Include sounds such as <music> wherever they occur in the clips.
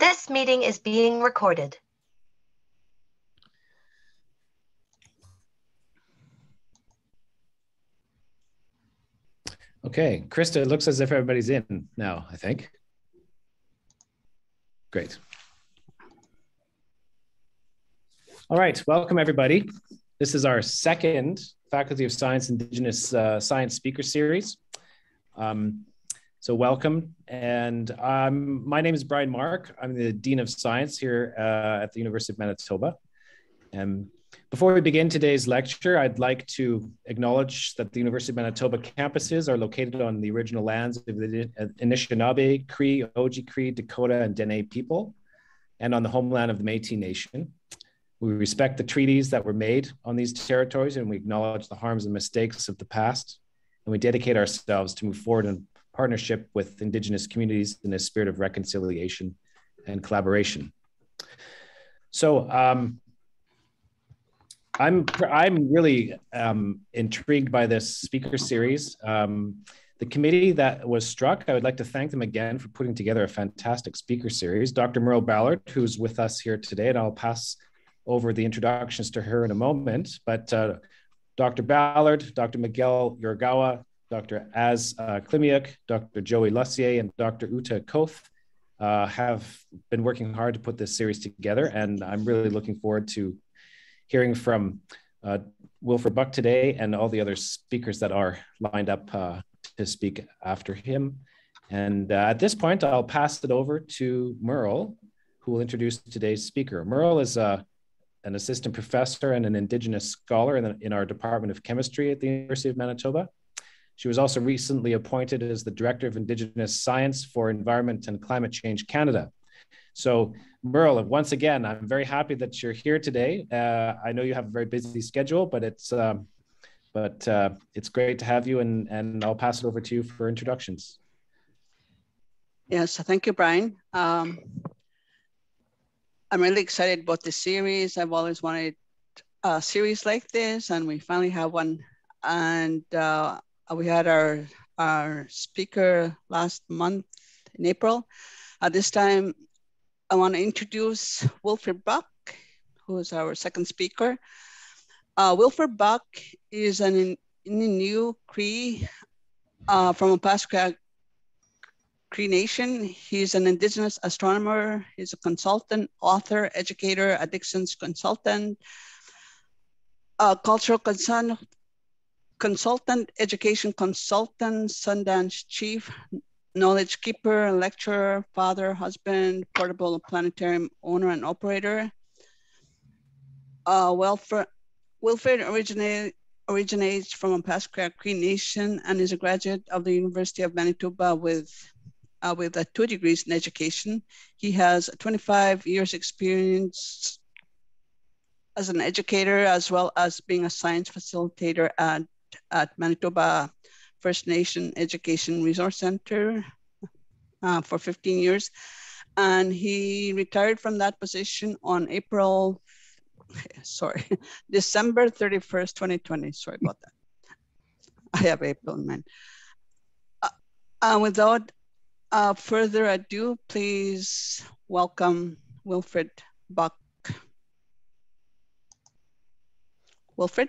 This meeting is being recorded. Okay, Krista, it looks as if everybody's in now, I think. Great. All right, welcome everybody. This is our second Faculty of Science Indigenous uh, Science Speaker Series. Um, so welcome. And um, my name is Brian Mark. I'm the Dean of Science here uh, at the University of Manitoba. And before we begin today's lecture, I'd like to acknowledge that the University of Manitoba campuses are located on the original lands of the Anishinaabe, Cree, Oji-Cree, Dakota, and Dene people, and on the homeland of the Métis Nation. We respect the treaties that were made on these territories, and we acknowledge the harms and mistakes of the past. And we dedicate ourselves to move forward in partnership with Indigenous communities in a spirit of reconciliation and collaboration. So, um, I'm I'm really um, intrigued by this speaker series. Um, the committee that was struck, I would like to thank them again for putting together a fantastic speaker series. Dr. Myrle Ballard, who's with us here today, and I'll pass over the introductions to her in a moment. But uh, Dr. Ballard, Dr. Miguel Uyaguari, Dr. Az uh, Klymiuk, Dr. Joey Lussier, and Dr. Ute Kothe uh, have been working hard to put this series together. And I'm really looking forward to hearing from uh, Wilfred Buck today and all the other speakers that are lined up uh, to speak after him. And uh, at this point, I'll pass it over to Myrle, who will introduce today's speaker. Myrle is uh, an assistant professor and an Indigenous scholar in, the, in our Department of Chemistry at the University of Manitoba. She was also recently appointed as the Director of Indigenous Science for Environment and Climate Change Canada. So, Myrle, once again, I'm very happy that you're here today. Uh, I know you have a very busy schedule, but it's um, but uh, it's great to have you, and and I'll pass it over to you for introductions. Yes, thank you, Brian. Um, I'm really excited about this series. I've always wanted a series like this, and we finally have one. And uh, we had our our speaker last month in April. At this time, I want to introduce Wilfred Buck, who is our second speaker. Uh, Wilfred Buck is an Ininiw Cree uh, from Opaskwayak Cree Nation. He's an indigenous astronomer. He's a consultant, author, educator, addictions consultant, a cultural concern, consultant, education consultant, Sundance chief, knowledge keeper, lecturer, father, husband, portable planetarium owner and operator. Uh, Wilfred, Wilfred originate, originates from Opaskwayak Cree Nation and is a graduate of the University of Manitoba with, uh, with a two degrees in education. He has 25 years experience as an educator as well as being a science facilitator at, at Manitoba First Nation Education Resource Center uh, for 15 years. And he retired from that position on April, sorry, <laughs> December 31st, 2020. Sorry about that. I have April in mind. Uh, uh, without uh, further ado, please welcome Wilfred Buck. Wilfred?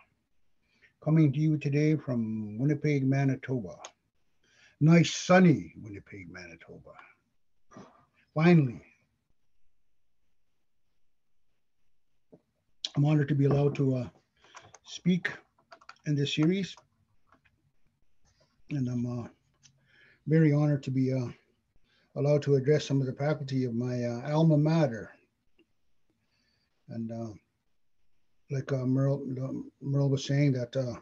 coming to you today from Winnipeg, Manitoba. Nice sunny Winnipeg, Manitoba. Finally, I'm honored to be allowed to uh, speak in this series. And I'm uh, very honored to be uh, allowed to address some of the faculty of my uh, alma mater. And uh, like uh, Myrle, Myrle was saying that uh,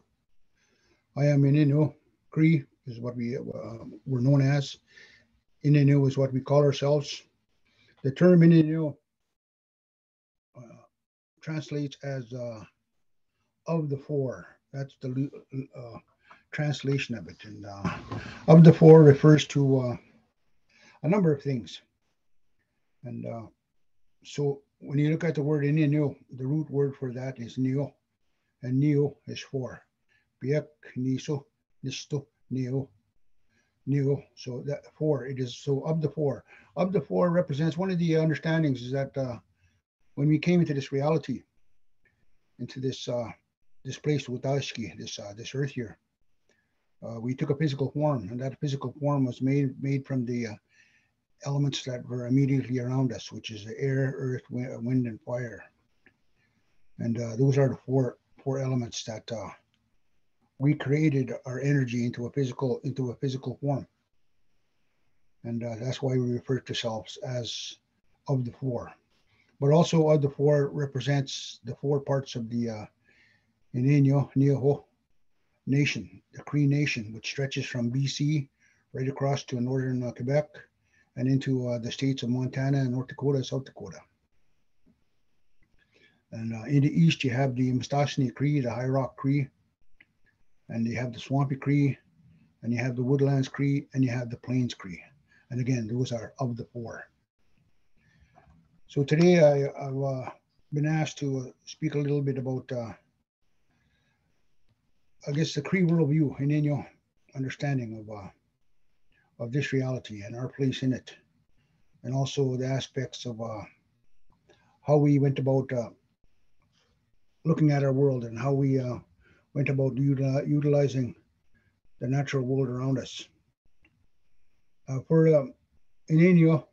I am in Innu. Cree is what we uh, were known as. Ininiw is what we call ourselves. The term Ininiw uh, translates as uh, of the four. That's the uh, translation of it. And uh, of the four refers to a number of things. And so when you look at the word Ininiw, the root word for that is neo, and neo is four. Biak, niso, nisto, neo, neo. So that four, it is so of the four. Of the four represents one of the understandings is that uh, when we came into this reality, into this uh, this place Wutashki, this uh, this earth here, uh, we took a physical form, and that physical form was made made from the uh, elements that were immediately around us, which is the air, earth, wind, and fire. And uh, those are the four four elements that uh, we created our energy into a physical into a physical form. And uh, that's why we refer to ourselves as of the four. But also of the four represents the four parts of the uh, Inenyo Neho nation, the Cree nation, which stretches from BC right across to northern uh, Quebec and into uh, the states of Montana and North Dakota, South Dakota. And uh, in the east, you have the Mistissini Cree, the High Rock Cree, and you have the Swampy Cree, and you have the Woodlands Cree, and you have the Plains Cree. And again, those are of the four. So today I, have uh, been asked to uh, speak a little bit about, uh, I guess, the Cree worldview and in your understanding of uh, of this reality and our place in it, and also the aspects of uh, how we went about uh, looking at our world and how we uh, went about util- utilizing the natural world around us. Uh, for uh, Inenyo,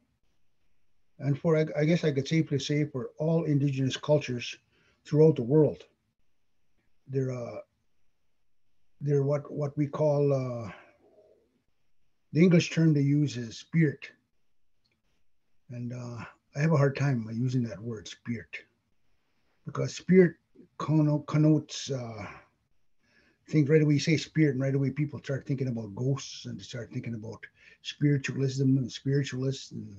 and for, I, I guess I could safely say, for all indigenous cultures throughout the world, they're, uh, they're what, what we call uh, the English term they use is spirit. And uh, I have a hard time using that word spirit because spirit connotes uh, things right away. You say spirit, and right away people start thinking about ghosts and they start thinking about spiritualism and spiritualists. And,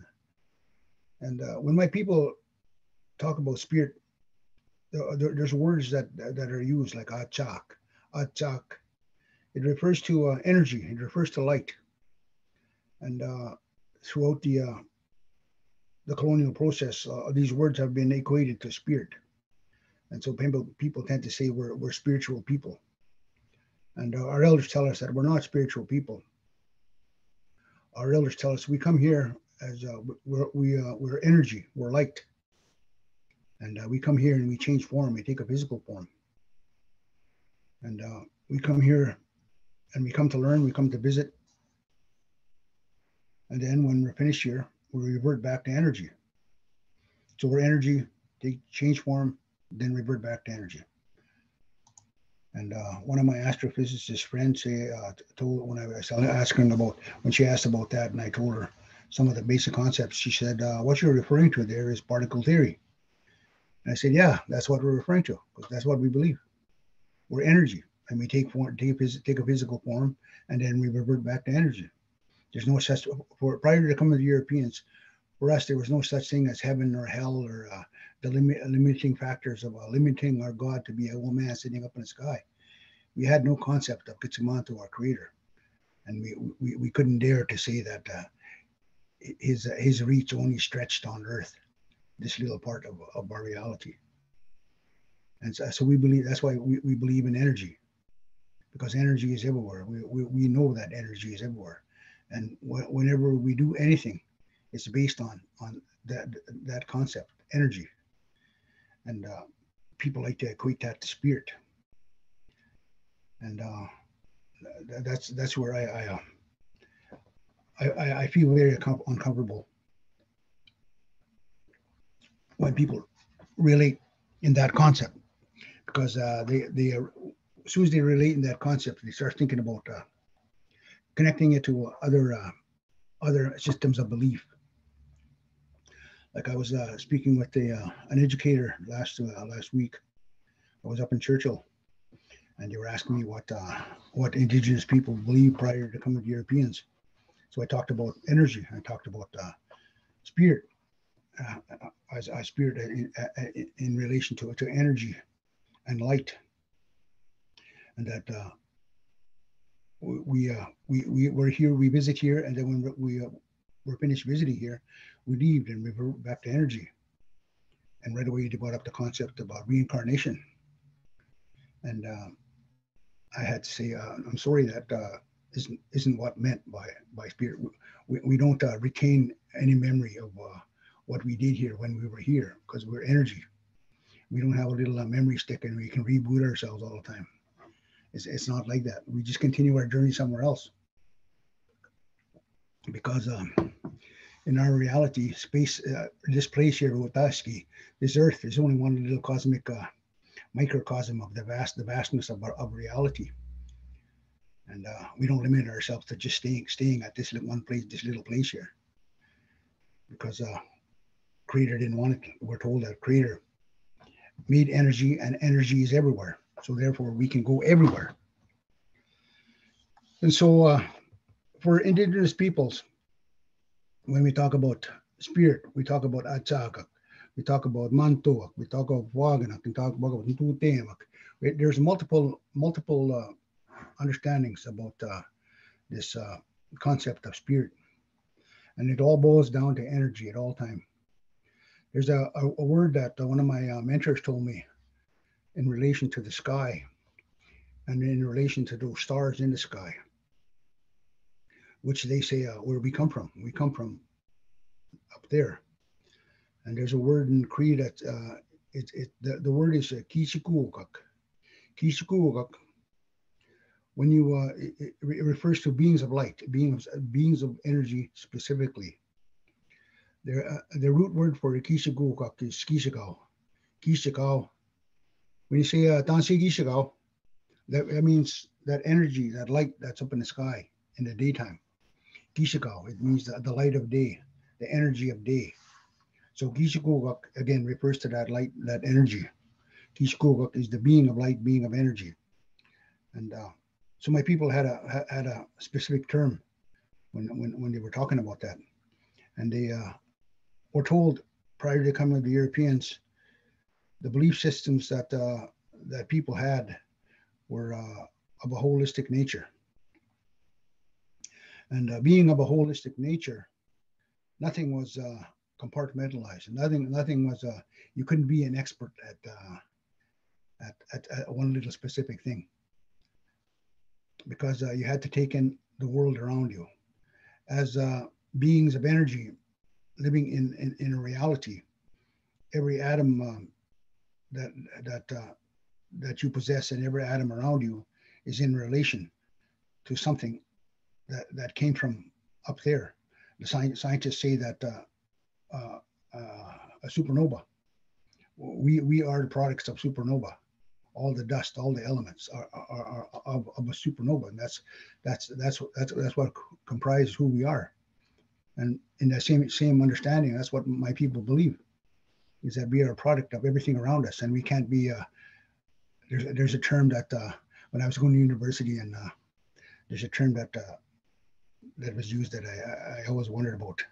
and uh, when my people talk about spirit, there, there's words that that are used like achak, achak. It refers to uh, energy. It refers to light and uh, throughout the uh, the colonial process, uh, these words have been equated to spirit, and so people people tend to say we're we're spiritual people, and uh, our elders tell us that we're not spiritual people. Our elders tell us we come here as uh, we're we uh, we're energy, we're light, and we come here and we change form, we take a physical form, and we come here and we come to learn, we come to visit, and then when we're finished here, we revert back to energy. So we're energy, they change form, then revert back to energy. And uh, one of my astrophysicist friends say, uh, told when I was asking about when she asked about that, and I told her some of the basic concepts. She said, uh, "What you're referring to there is particle theory." And I said, "Yeah, that's what we're referring to because that's what we believe. We're energy, and we take form, take, take a physical form, and then we revert back to energy." There's no such for prior to coming to the Europeans. For us, there was no such thing as heaven or hell or uh, the limit, limiting factors of uh, limiting our God to be a old man sitting up in the sky. We had no concept of Kitsumanto, our creator, and we, we, we couldn't dare to say that uh, his his reach only stretched on Earth, this little part of, of our reality. And so, so we believe that's why we, we believe in energy, because energy is everywhere. We, we, we know that energy is everywhere and wh- whenever we do anything it's based on on that that concept energy. And uh, people like to equate that to spirit. And uh, th- that's that's where I I, uh, I, I feel very uncomfortable when people relate in that concept. Because uh, they they as soon as they relate in that concept they start thinking about uh, connecting it to other uh, other systems of belief. Like I was uh, speaking with a, uh, an educator last uh, last week. I was up in Churchill, and they were asking me what uh, what Indigenous people believe prior to coming to Europeans, So I talked about energy. I talked about uh, spirit, as a spirit in, in, relation to to energy and light, and that we uh, we we we're here. We visit here, and then when we uh, we're finished visiting here, we leave and revert back to energy. And right away, you brought up the concept about reincarnation, and uh, I had to say, uh, I'm sorry that uh, isn't isn't what meant by by spirit. We, we don't uh, retain any memory of uh, what we did here when we were here because we're energy. We don't have a little uh, memory stick and we can reboot ourselves all the time. It's, it's not like that. We just continue our journey somewhere else because um, in our reality, space, uh, this place here, Wataski, this Earth is only one little cosmic uh, microcosm of the vast, the vastness of, of reality and uh, we don't limit ourselves to just staying staying at this one place, this little place here, because uh, Creator didn't want it. We're told that Creator made energy, and energy is everywhere. So therefore, we can go everywhere. And so, uh, for Indigenous peoples, when we talk about spirit, we talk about Achakak, we talk about Mantuak, we talk about Waganak, we talk about Ntutemak. There's multiple multiple uh, understandings about uh, this uh, concept of spirit. And it all boils down to energy at all time. There's a, a, a word that one of my uh, mentors told me in relation to the sky and in relation to those stars in the sky, which they say uh, where we come from. We come from up there. And there's a word in Cree that uh, it, it, the, the word is uh, Kishikuokak. Kishikuokak when you uh, it, it, refers to beings of light, beings beings of energy specifically. Their uh, the root word for kishigukak is kishigao. Kishigao. When you say uh, dansi kishigao, that, that means that energy, that light that's up in the sky in the daytime. Kishigao, it means the, the light of day, the energy of day. So kishigukak again refers to that light, that energy. Kishigukak is the being of light, being of energy. And uh, so my people had a had a specific term when when, when they were talking about that, and they uh, were told prior to the coming of the Europeans, the belief systems that uh, that people had were uh, of a holistic nature. And uh, being of a holistic nature, nothing was uh, compartmentalized. Nothing nothing was uh, you couldn't be an expert at, at, at at one little specific thing because uh, you had to take in the world around you. As uh, beings of energy living in, in, in a reality, every atom um, that, that, uh, that you possess and every atom around you is in relation to something that, that came from up there. The sci- scientists say that uh, uh, uh, a supernova, we, we are the products of supernova all the dust, all the elements are, are, are of, of, a supernova, and that's that's that's that's that's what comprises who we are. And in that same same understanding, that's what my people believe, is that we are a product of everything around us, and we can't be. Uh, there's there's a term that uh, when I was going to university, and uh, there's a term that uh, that was used that I, I always wondered about.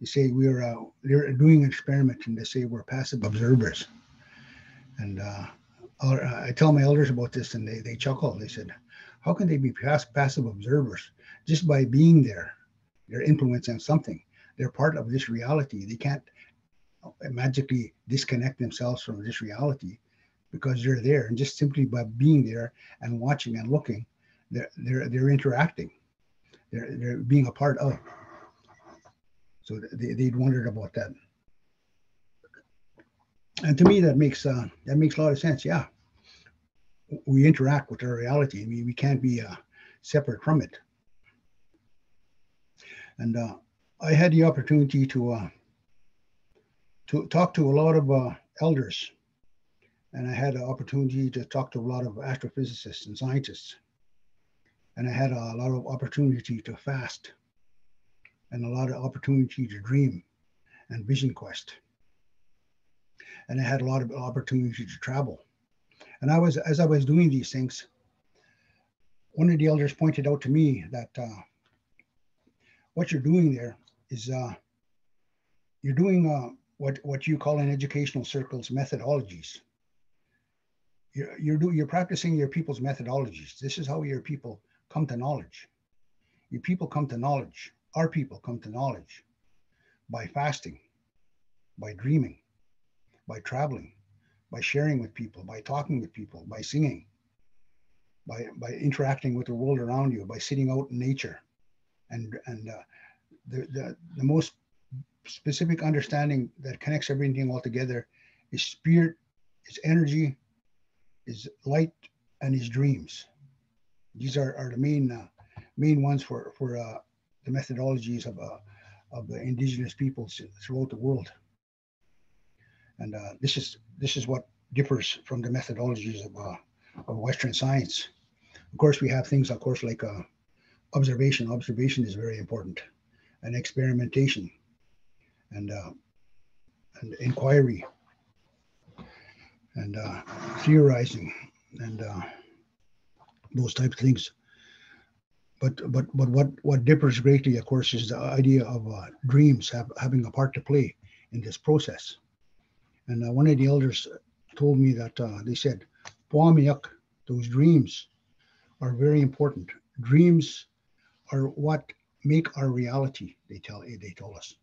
You say we're uh, they're doing an experiment, and they say we're passive observers, and uh, I tell my elders about this and they, they chuckle. They said, How can they be pass- passive observers? Just by being there, they're influencing something. They're part of this reality. They can't magically disconnect themselves from this reality because they're there. And just simply by being there and watching and looking, they're, they're, they're interacting, they're, they're being a part of. So they, they'd wondered about that. And to me that makes uh, that makes a lot of sense. Yeah. We interact with our reality. I mean we can't be uh, separate from it. And uh, i had the opportunity to uh, to talk to a lot of uh, elders. And i had the opportunity to talk to a lot of astrophysicists and scientists. And i had a lot of opportunity to fast. And a lot of opportunity to dream and vision quest. And I had a lot of opportunity to travel. And I was, as I was doing these things, one of the elders pointed out to me that uh, what you're doing there is uh, you're doing uh, what what you call in educational circles methodologies. You're you're, do, you're practicing your people's methodologies. This is how your people come to knowledge. Your people come to knowledge. Our people come to knowledge by fasting, by dreaming, by traveling, by sharing with people, by talking with people, by singing, by by interacting with the world around you, by sitting out in nature, and and uh, the, the the most specific understanding that connects everything all together is spirit, is energy, is light, and is dreams. These are, are the main uh, main ones for for uh, the methodologies of uh, of the indigenous peoples throughout the world. And uh, this is this is what differs from the methodologies of uh, of Western science. Of course, we have things, of course, like uh, observation. Observation is very important, and experimentation, and uh, and inquiry, and uh, theorizing, and uh, those types of things. But but but what what differs greatly, of course, is the idea of uh, dreams have, having a part to play in this process. And uh, one of the elders told me that uh, they said, "Puamiak," those dreams are very important. Dreams are what make our reality. They tell they told us.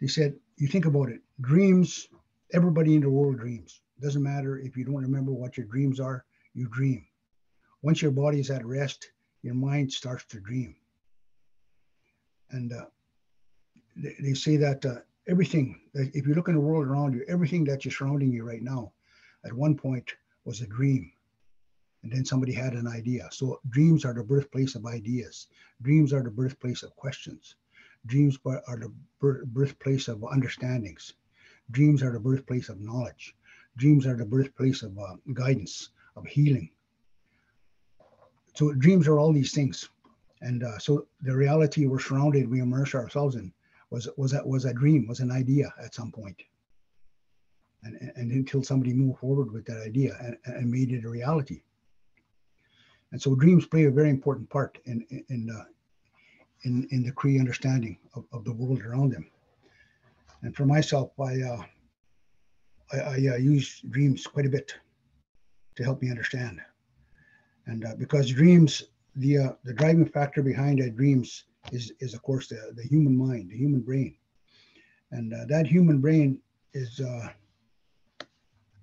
They said, you think about it. Dreams. Everybody in the world dreams. Doesn't matter if you don't remember what your dreams are. You dream. Once your body is at rest, your mind starts to dream. And uh, they, they, say that uh, everything, if you look in the world around you, everything that you're surrounding you right now, at one point was a dream. And then somebody had an idea. So dreams are the birthplace of ideas. Dreams are the birthplace of questions. Dreams are the birthplace of understandings. Dreams are the birthplace of knowledge. Dreams are the birthplace of uh, guidance, of healing. So dreams are all these things. And uh, so the reality we're surrounded, we immerse ourselves in, was was that was a dream, was an idea at some point. And, and until somebody moved forward with that idea and, and made it a reality. And so dreams play a very important part in in uh, in, in the Cree understanding of, of the world around them. And for myself, I uh, I, I uh, use dreams quite a bit to help me understand. And uh, because dreams, the uh, the driving factor behind dreams is is of course the, the human mind, the human brain, and uh, that human brain is uh,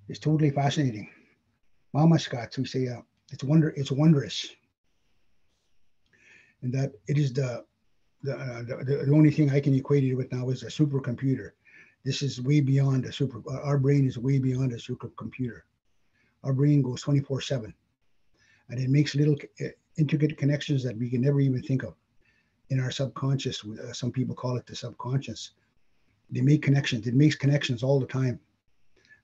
is totally fascinating. Mama Scots, we say it's wonder it's wondrous, and that it is the the, uh, the, the only thing I can equate it with now is a supercomputer. This is way beyond a super. Our brain is way beyond a supercomputer. Our brain goes 24 seven and it makes little uh, intricate connections that we can never even think of in our subconscious. Uh, some people call it the subconscious. They make connections. It makes connections all the time,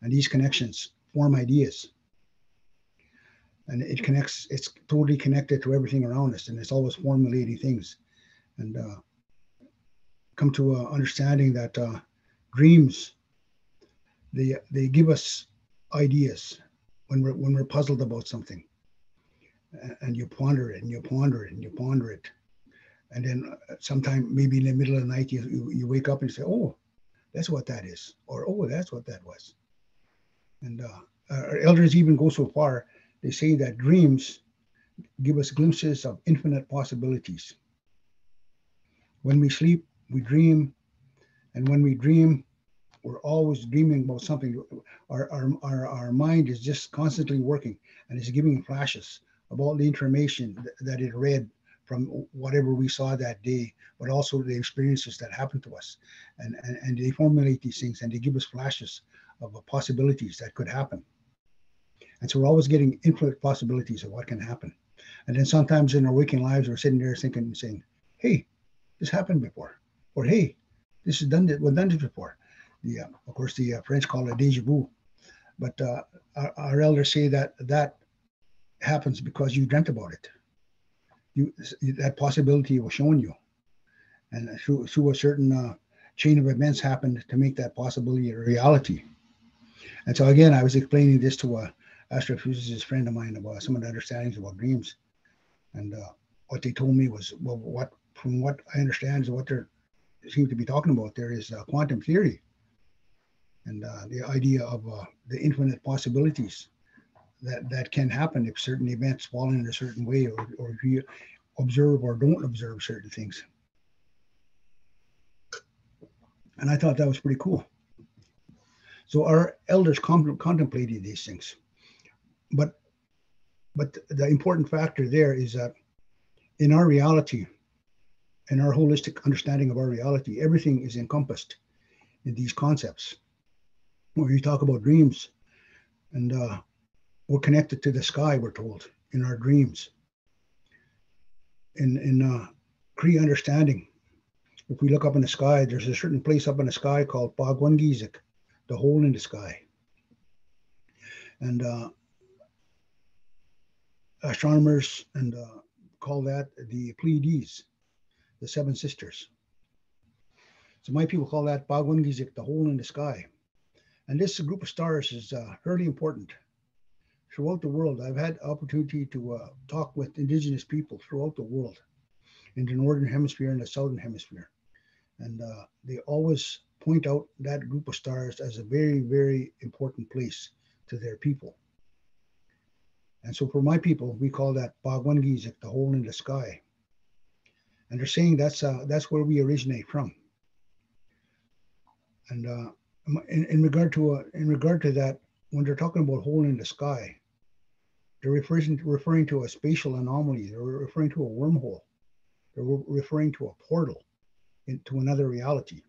and these connections form ideas. And it connects. It's totally connected to everything around us, and it's always formulating things. And uh, come to a understanding that uh, dreams they they give us ideas when we're when we're puzzled about something and you ponder it and you ponder it and you ponder it. And then uh, sometime maybe in the middle of the night, you, you, you wake up and you say, oh, that's what that is. Or, oh, that's what that was. And uh, our elders even go so far, they say that dreams give us glimpses of infinite possibilities. When we sleep, we dream. And when we dream, we're always dreaming about something. Our, our, our, our mind is just constantly working and it's giving flashes about the information th- that it read from whatever we saw that day, but also the experiences that happened to us. And, and, and they formulate these things and they give us flashes of possibilities that could happen. And so we're always getting infinite possibilities of what can happen. And then sometimes in our waking lives, we're sitting there thinking and saying, hey, this happened before. Or hey, this is done, we've done this before. The, uh, of course, the uh, French call it déjà vu. But uh, our, our elders say that that happens because you dreamt about it. You that possibility was shown you, and through through a certain uh, chain of events happened to make that possibility a reality. And so again, I was explaining this to a astrophysicist friend of mine about some of the understandings about dreams, and uh, what they told me was, well, what from what I understand is what they're seem to be talking about there is uh, quantum theory. And uh, the idea of uh, the infinite possibilities that that can happen if certain events fall in a certain way or, or if you observe or don't observe certain things. And i thought that was pretty cool. So our elders con- contemplated these things. But but the important factor there is that in our reality in our holistic understanding of our reality. Everything is encompassed in these concepts. When you talk about dreams and uh, we're connected to the sky we're told in our dreams. In in uh, cree understanding if we look up in the sky there's a certain place up in the sky called Bagwangizik, the hole in the sky. And uh, astronomers and uh, call that the pleiades the seven sisters so my people call that Bhagwan Gizik, the hole in the sky and this group of stars is uh, really important throughout the world. I've had opportunity to uh, talk with indigenous people throughout the world, in the northern hemisphere and the southern hemisphere, and uh, they always point out that group of stars as a very, very important place to their people. And so for my people, we call that Bhagwan Gizik, the hole in the sky. And they're saying that's uh, that's where we originate from. And uh, in, in regard to uh, in regard to that, when they're talking about hole in the sky, they're referring to, referring to a spatial anomaly. They're referring to a wormhole. They're referring to a portal into another reality.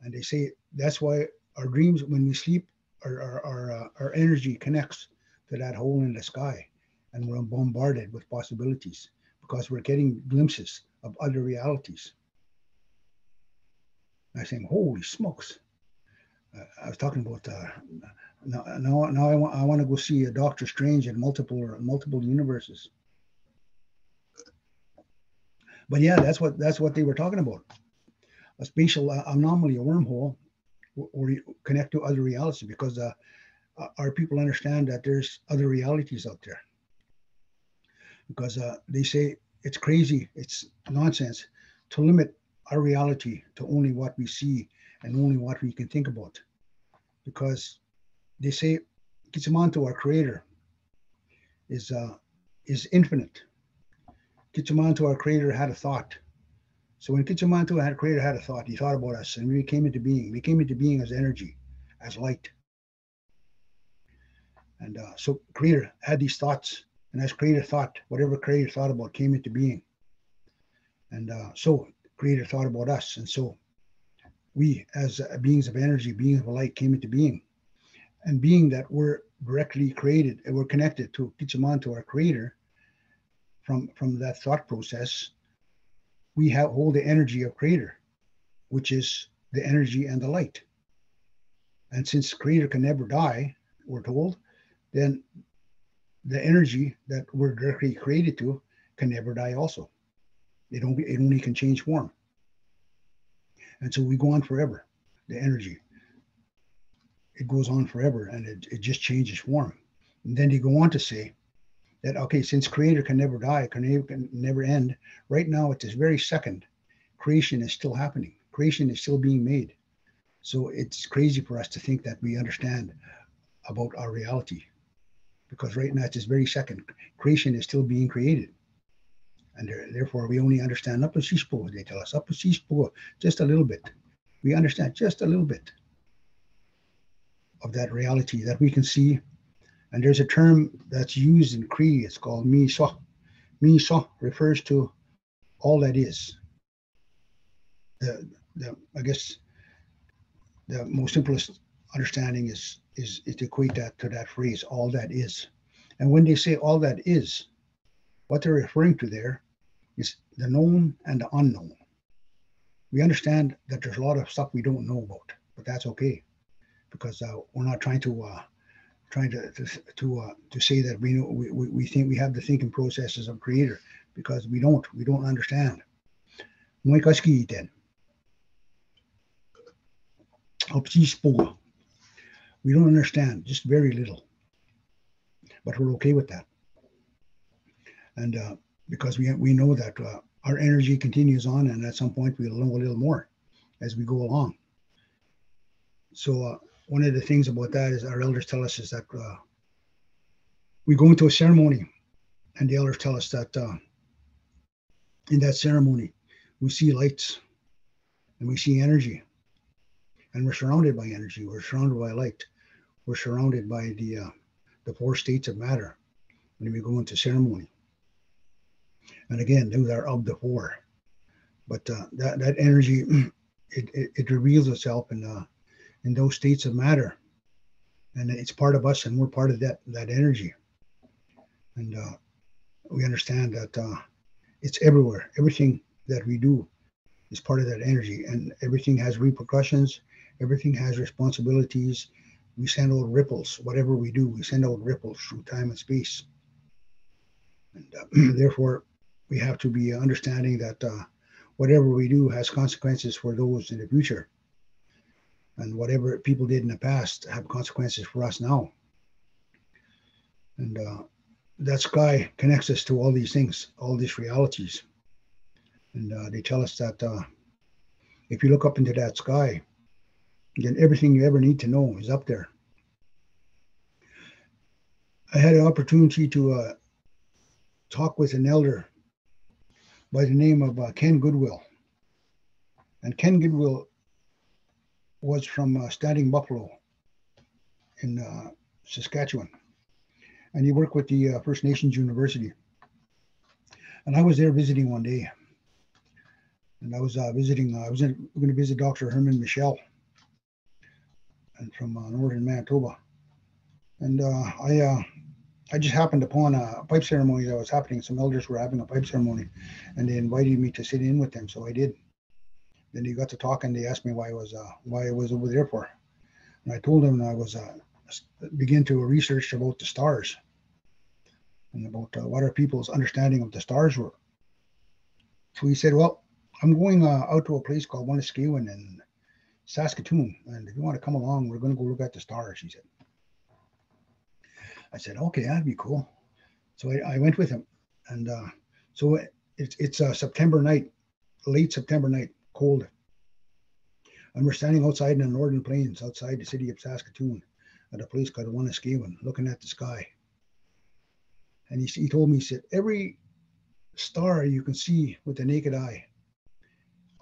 And they say that's why our dreams, when we sleep, our our our, uh, our energy connects to that hole in the sky, and we're bombarded with possibilities because we're getting glimpses of other realities. I saying, holy smokes. Uh, I was talking about uh, now, now, now I, want, I want to go see a Doctor Strange in multiple multiple universes. But yeah, that's what that's what they were talking about. A spatial uh, anomaly, a wormhole, or connect to other realities because uh, our people understand that there's other realities out there. Because uh, they say it's crazy, it's nonsense to limit our reality to only what we see and only what we can think about. Because they say Kitsamanto, our creator, is uh, is infinite. Kitsamanto, our creator, had a thought. So when Kitsamanto our creator had a thought, he thought about us and we came into being. We came into being as energy, as light. And uh, so creator had these thoughts, and as creator thought, whatever creator thought about came into being. And uh, so creator thought about us. And so we, as beings of energy, beings of light, came into being. And being that we're directly created and we're connected to Kitchaman, to our creator, from, from that thought process, we have hold the energy of creator, which is the energy and the light. And since creator can never die, we're told, then the energy that we're directly created to can never die also. It only, it only can change form. And so we go on forever, the energy. It goes on forever and it, it just changes form. And then they go on to say that, okay, since creator can never die, can never, can never end, right now at this very second, creation is still happening. Creation is still being made. So it's crazy for us to think that we understand about our reality because right now at this very second, creation is still being created and therefore we only understand up Sishpo, they tell us, up Sishpo, just a little bit. We understand just a little bit of that reality that we can see. And there's a term that's used in Cree, it's called miso. Miso refers to all that is. The, the, I guess the most simplest understanding is, is, is to equate that to that phrase, all that is. And when they say all that is, what they're referring to there is the known and the unknown. We understand that there's a lot of stuff we don't know about, but that's okay because uh, we're not trying to uh, trying to to to, uh, to say that we know we, we think we have the thinking processes of creator because we don't we don't understand. We don't understand just very little, but we're okay with that. And uh, because we we know that uh, our energy continues on, and at some point we'll know a little more as we go along. So uh, one of the things about that is our elders tell us is that uh, we go into a ceremony, and the elders tell us that uh, in that ceremony we see lights and we see energy, and we're surrounded by energy. We're surrounded by light. We're surrounded by the uh, the four states of matter when we go into ceremony. And again, those are of the four. But uh, that that energy, <clears throat> it, it, it reveals itself in uh, in those states of matter, and it's part of us, and we're part of that that energy. And uh, we understand that uh, it's everywhere. Everything that we do is part of that energy, and everything has repercussions. Everything has responsibilities. We send out ripples. Whatever we do, we send out ripples through time and space. And uh, <clears throat> therefore, we have to be understanding that uh, whatever we do has consequences for those in the future. And whatever people did in the past have consequences for us now. And uh, that sky connects us to all these things, all these realities. And uh, they tell us that uh, if you look up into that sky, then everything you ever need to know is up there. I had an opportunity to uh, talk with an elder by the name of uh, Ken Goodwill. And Ken Goodwill was from uh, Standing Buffalo in uh, Saskatchewan. And he worked with the uh, First Nations University. And I was there visiting one day. And I was uh, visiting, I was going to visit Dr. Herman Michell and from northern Manitoba. And I I just happened upon a pipe ceremony that was happening. Some elders were having a pipe ceremony, and they invited me to sit in with them, so I did. Then they got to talking. They asked me why I was uh, why I was over there for, and I told them I was uh, begin to research about the stars and about uh, what our people's understanding of the stars were. So he said, "Well, I'm going uh, out to a place called Wanuskewin in Saskatoon, and if you want to come along, we're going to go look at the stars." He said. I said, okay, that'd be cool. So I, I went with him. And uh, so it, it's, it's a September night, late September night, cold. And we're standing outside in the northern plains outside the city of Saskatoon at a place called Wanuskewin, looking at the sky. And he, he told me, he said, every star you can see with the naked eye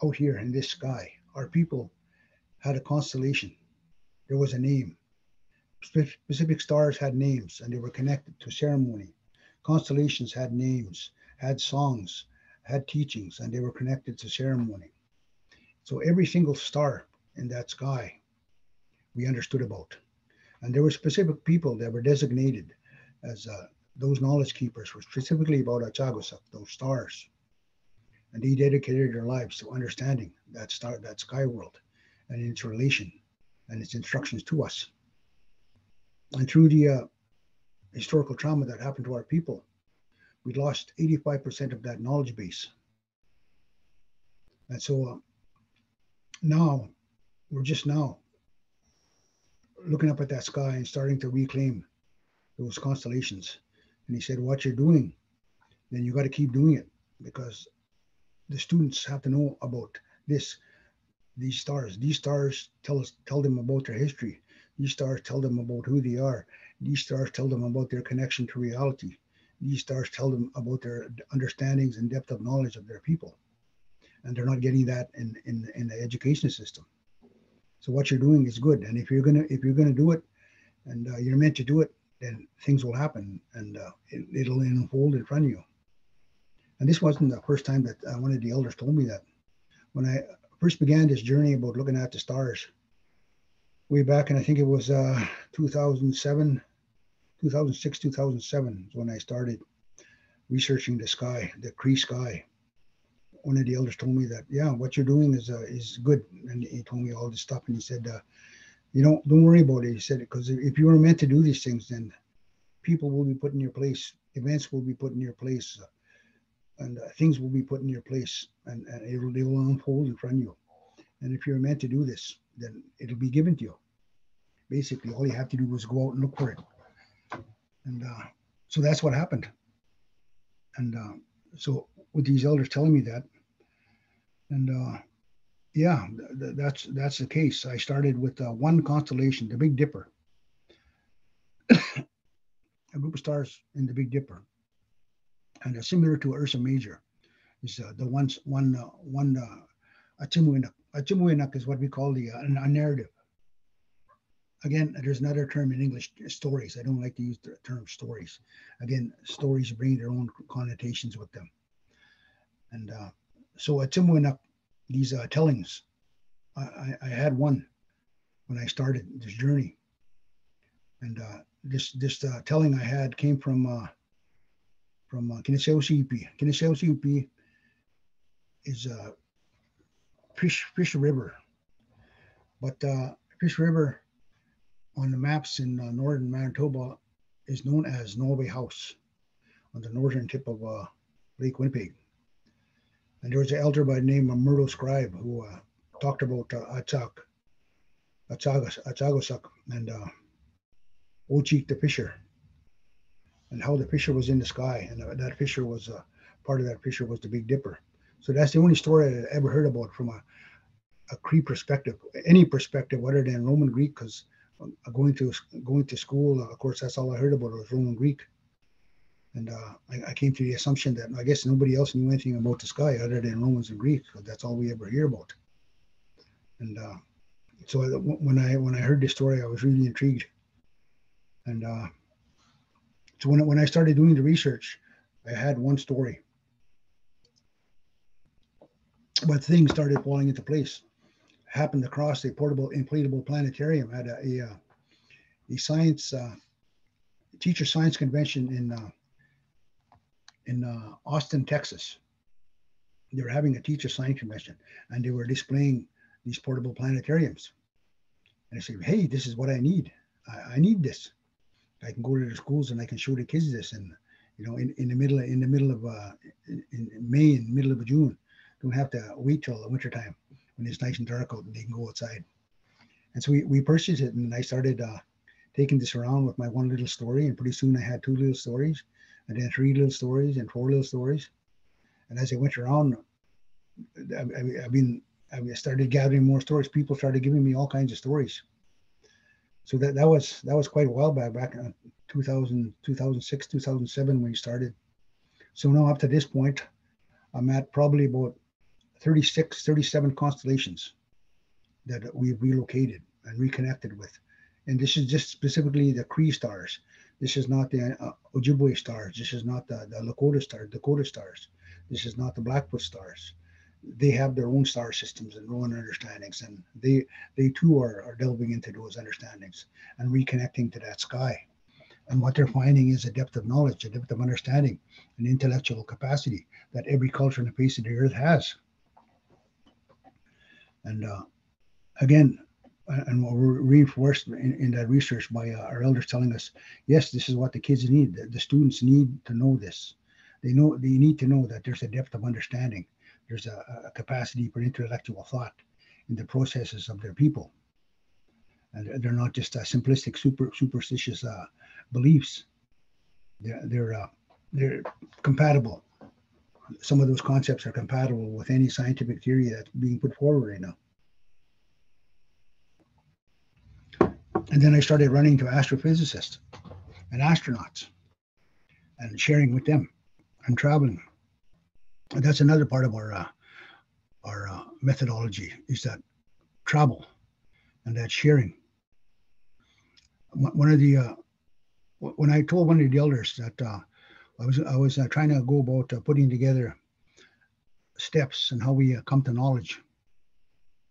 out here in this sky, are people had a constellation. There was a name specific stars had names and they were connected to ceremony. Constellations had names, had songs, had teachings, and they were connected to ceremony. So every single star in that sky we understood about. And there were specific people that were designated as uh, those knowledge keepers were specifically about Achagosak, those stars. And they dedicated their lives to understanding that star, that sky world and its relation and its instructions to us and through the uh, historical trauma that happened to our people, we lost 85% of that knowledge base. And so uh, now we're just now looking up at that sky and starting to reclaim those constellations. And he said, What you're doing, then you got to keep doing it because the students have to know about this, these stars. These stars tell us tell them about their history. These stars tell them about who they are. These stars tell them about their connection to reality. These stars tell them about their understandings and depth of knowledge of their people. And they're not getting that in, in, in the education system. So what you're doing is good. And if you're gonna if you're gonna do it, and uh, you're meant to do it, then things will happen and uh, it, will unfold in front of you. And this wasn't the first time that uh, one of the elders told me that. When I first began this journey about looking at the stars, way back, and I think it was uh, 2007, 2006, 2007 is when I started researching the sky, the Cree sky. One of the elders told me that, yeah, what you're doing is uh, is good, and he told me all this stuff, and he said, uh, you know, don't worry about it. He said, because if you were meant to do these things, then people will be put in your place, events will be put in your place, uh, and uh, things will be put in your place, and, and it will, they will unfold in front of you. And if you're meant to do this, then it'll be given to you. Basically, all you have to do is go out and look for it. And uh, so that's what happened. And uh, so with these elders telling me that. And uh, yeah, th- th- that's that's the case. I started with uh, one constellation, the Big Dipper, <coughs> a group of stars in the Big Dipper, and uh, similar to Ursa Major, is uh, the ones one uh, one uh, Atimuinak. Atimuinak is what we call the uh, a narrative. Again, there's another term in English, stories. I don't like to use the term stories. Again, stories bring their own connotations with them. And uh, so at Timuinak, these uh, tellings, I, I, I had one when I started this journey. And uh, this this uh, telling I had came from uh, from uh, Kinosao-Sipi. Kinosao-Sipi is uh, Fish Fish River, but uh, Fish River on the maps in uh, northern Manitoba is known as Norway House on the northern tip of uh, Lake Winnipeg. And there was an elder by the name of Murdo Scribe who uh, talked about uh, Atsak, Atsagas, and uh, Ochik the fisher, and how the fisher was in the sky, and uh, that fisher was uh, part of that fisher was the Big Dipper. So that's the only story I ever heard about from a, a Cree perspective, any perspective other than Roman Greek, because going to going to school, uh, of course, that's all I heard about was Roman Greek. And uh, I, I, came to the assumption that I guess nobody else knew anything about the sky other than Romans and Greeks, that's all we ever hear about. And uh, so when I when I heard this story, I was really intrigued. And uh, so when when I started doing the research, I had one story, but things started falling into place. happened across a portable inflatable planetarium at a a, uh, a science uh, teacher science convention in uh, in uh, Austin, Texas. They were having a teacher science convention, and they were displaying these portable planetariums. And I said, "Hey, this is what I need. I, I need this. I can go to the schools and I can show the kids this. And you know, in, in the middle in the middle of uh, in, in May and middle of June, don't have to wait till the winter time when it's nice and dark out and they can go outside. And so we, we purchased it and I started uh, taking this around with my one little story. And pretty soon I had two little stories and then three little stories and four little stories. And as I went around, I, I, I mean, I started gathering more stories. People started giving me all kinds of stories. So that, that was that was quite a while back, back in 2000, 2006, 2007 when we started. So now up to this point, I'm at probably about 36, 37 constellations that we've relocated and reconnected with. And this is just specifically the Cree stars. This is not the uh, Ojibwe stars. This is not the, the Lakota stars, Dakota stars. This is not the Blackfoot stars. They have their own star systems and their own understandings, and they they too are, are delving into those understandings and reconnecting to that sky. And what they're finding is a depth of knowledge, a depth of understanding, an intellectual capacity that every culture on the face of the earth has. And uh, again, and we're reinforced in, in that research by uh, our elders telling us, yes, this is what the kids need. The, the, students need to know this. They know they need to know that there's a depth of understanding. There's a, a capacity for intellectual thought in the processes of their people, and they're not just uh, simplistic, super superstitious uh, beliefs. They're they're uh, they're compatible. Some of those concepts are compatible with any scientific theory that's being put forward right now. And then I started running to astrophysicists and astronauts and sharing with them and traveling. And that's another part of our uh, our uh, methodology is that travel and that sharing. One of the uh, when I told one of the elders that uh, I was I was uh, trying to go about uh, putting together steps and how we come to knowledge,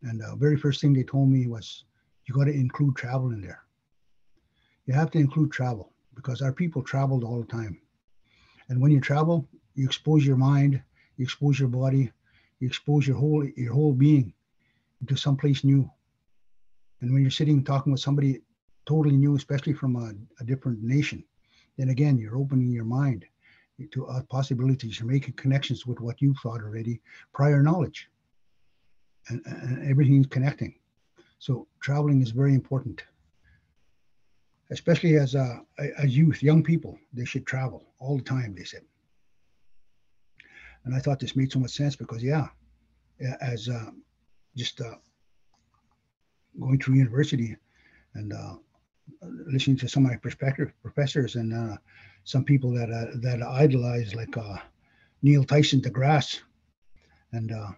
and the very first thing they told me was you got to include travel in there. You have to include travel because our people traveled all the time. And when you travel, you expose your mind, you expose your body, you expose your whole your whole being into someplace new. And when you're sitting talking with somebody totally new, especially from a, a different nation, then again you're opening your mind to uh, possibilities. You're making connections with what you've thought already, prior knowledge, and, and everything's connecting. So traveling is very important, especially as a, a, youth, young people. They should travel all the time. They said. And I thought this made so much sense because, yeah, as uh, just uh, going through university and uh, listening to some of my prospective professors and uh, some people that uh, that idolize, like uh, Neil Tyson DeGrasse, and uh,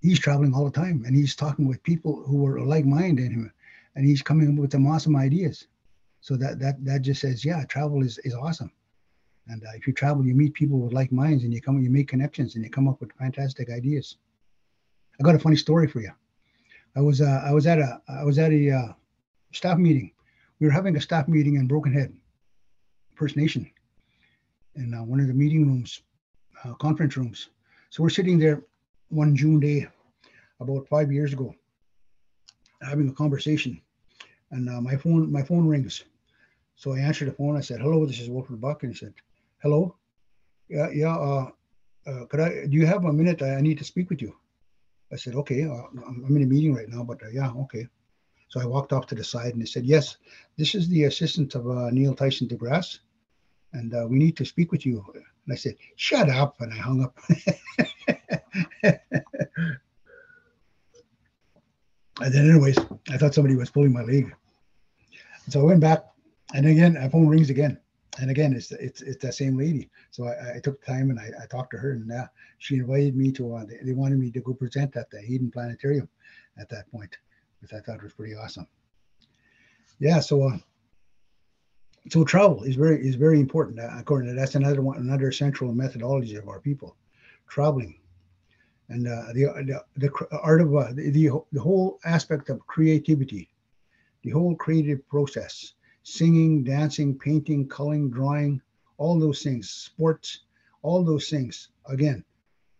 he's traveling all the time and he's talking with people who are like-minded in him, and he's coming up with some awesome ideas. So that that that just says, yeah, travel is is awesome. And uh, if you travel, you meet people with like minds, and you come, you make connections, and you come up with fantastic ideas. I got a funny story for you. I was uh, I was at a I was at a uh, staff meeting. We were having a staff meeting in Brokenhead, First Nation, in uh, one of the meeting rooms, uh, conference rooms. So we're sitting there one June day, about five years ago, having a conversation, and uh, my phone my phone rings. So I answered the phone. I said, "Hello, this is Wilfred Buck," and he said, "Hello, yeah, yeah. Uh, uh, could I? Do you have a minute? I, I need to speak with you." I said, "Okay, uh, I'm, in a meeting right now, but uh, yeah, okay." So I walked off to the side, and they said, "Yes, this is the assistant of uh, Neil Tyson DeGrasse, and uh, we need to speak with you." And I said, "Shut up!" And I hung up. <laughs> and then, anyways, I thought somebody was pulling my leg, so I went back, and again, my phone rings again, and again, it's it's it's that same lady. So I, I took the time and I, I talked to her, and uh, she invited me to. Uh, they, wanted me to go present at the Hayden Planetarium at that point, which I thought was pretty awesome. Yeah, so uh, so travel is very is very important. Uh, according to that's another one, another central methodology of our people, traveling, and uh, the, the the art of uh, the the whole aspect of creativity, the whole creative process, singing, dancing, painting, coloring, drawing, all those things, sports, all those things again